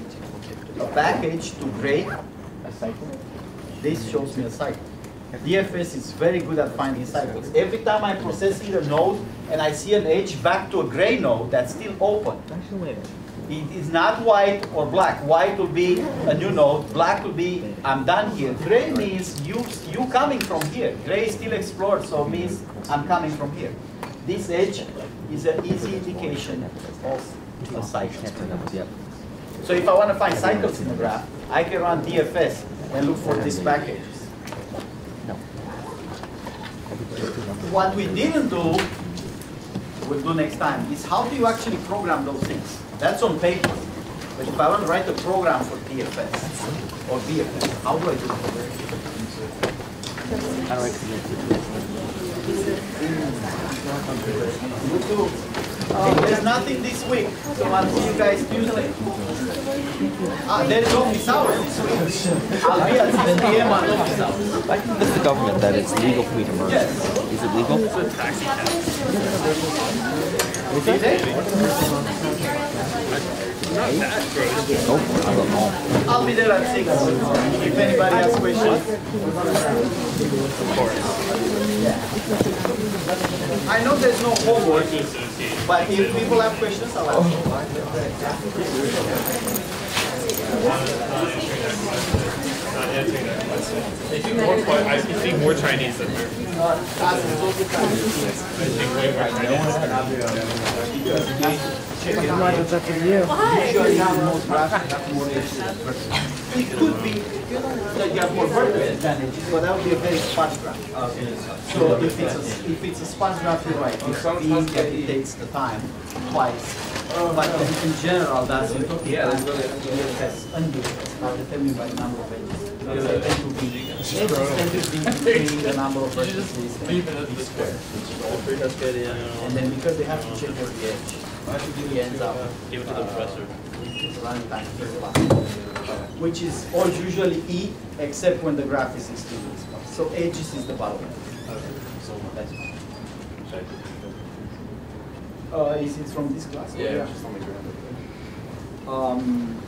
A back edge to gray. A cycle. This shows me a cycle. DFS is very good at finding cycles. Every time I process either node and I see an edge back to a gray node that's still open, it is not white or black. White will be a new node. Black will be I'm done here. Gray means you you coming from here. Gray is still explored, so means I'm coming from here. This edge is an easy indication of a cycle. So if I want to find cycles in the graph, I can run DFS and look for this back edges. What we didn't do, we'll do next time, is how do you actually program those things? That's on paper. But if I want to write a program for DFS or BFS, how do I do it? How do I connect You too. Uh, there's nothing this week, so I'll see you guys Tuesday. There's office hours. I'll be at 6 p.m. on office hours. I convince the government that it's legal for me to merge. Yes. Is it legal? Is it? Go for it. I don't know. I'll be there at 6. If anybody has questions. I know there's no homework, but if people have questions, I'll ask. I think more, I see more Chinese than American. I think way more Chinese. Usually have more graphs, have more edges. It could be that you have more vertex than edges, but that would be a very sparse graph. So if it's a, if it's a sparse graph, you're right, it's easy, it takes the time twice. Oh, but in in general, that's in total time, DFS and DFS are determined by the number of edges. because they tend to be, edges tend to be between the number of vertices and Leave it at the the square. That's good. And then because they have to check every edge, he ends up Give it to the professor. Runtime is last. Which is or usually E, except when the graph is extremely sparse. So edges is the bottleneck. So that's fine. Uh, is it from this class? Yeah. Um,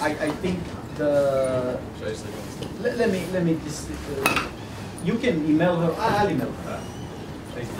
I, I think the, Should I just leave it? let, let me, let me, dis- uh, you can email her, I'll email her. Thank you.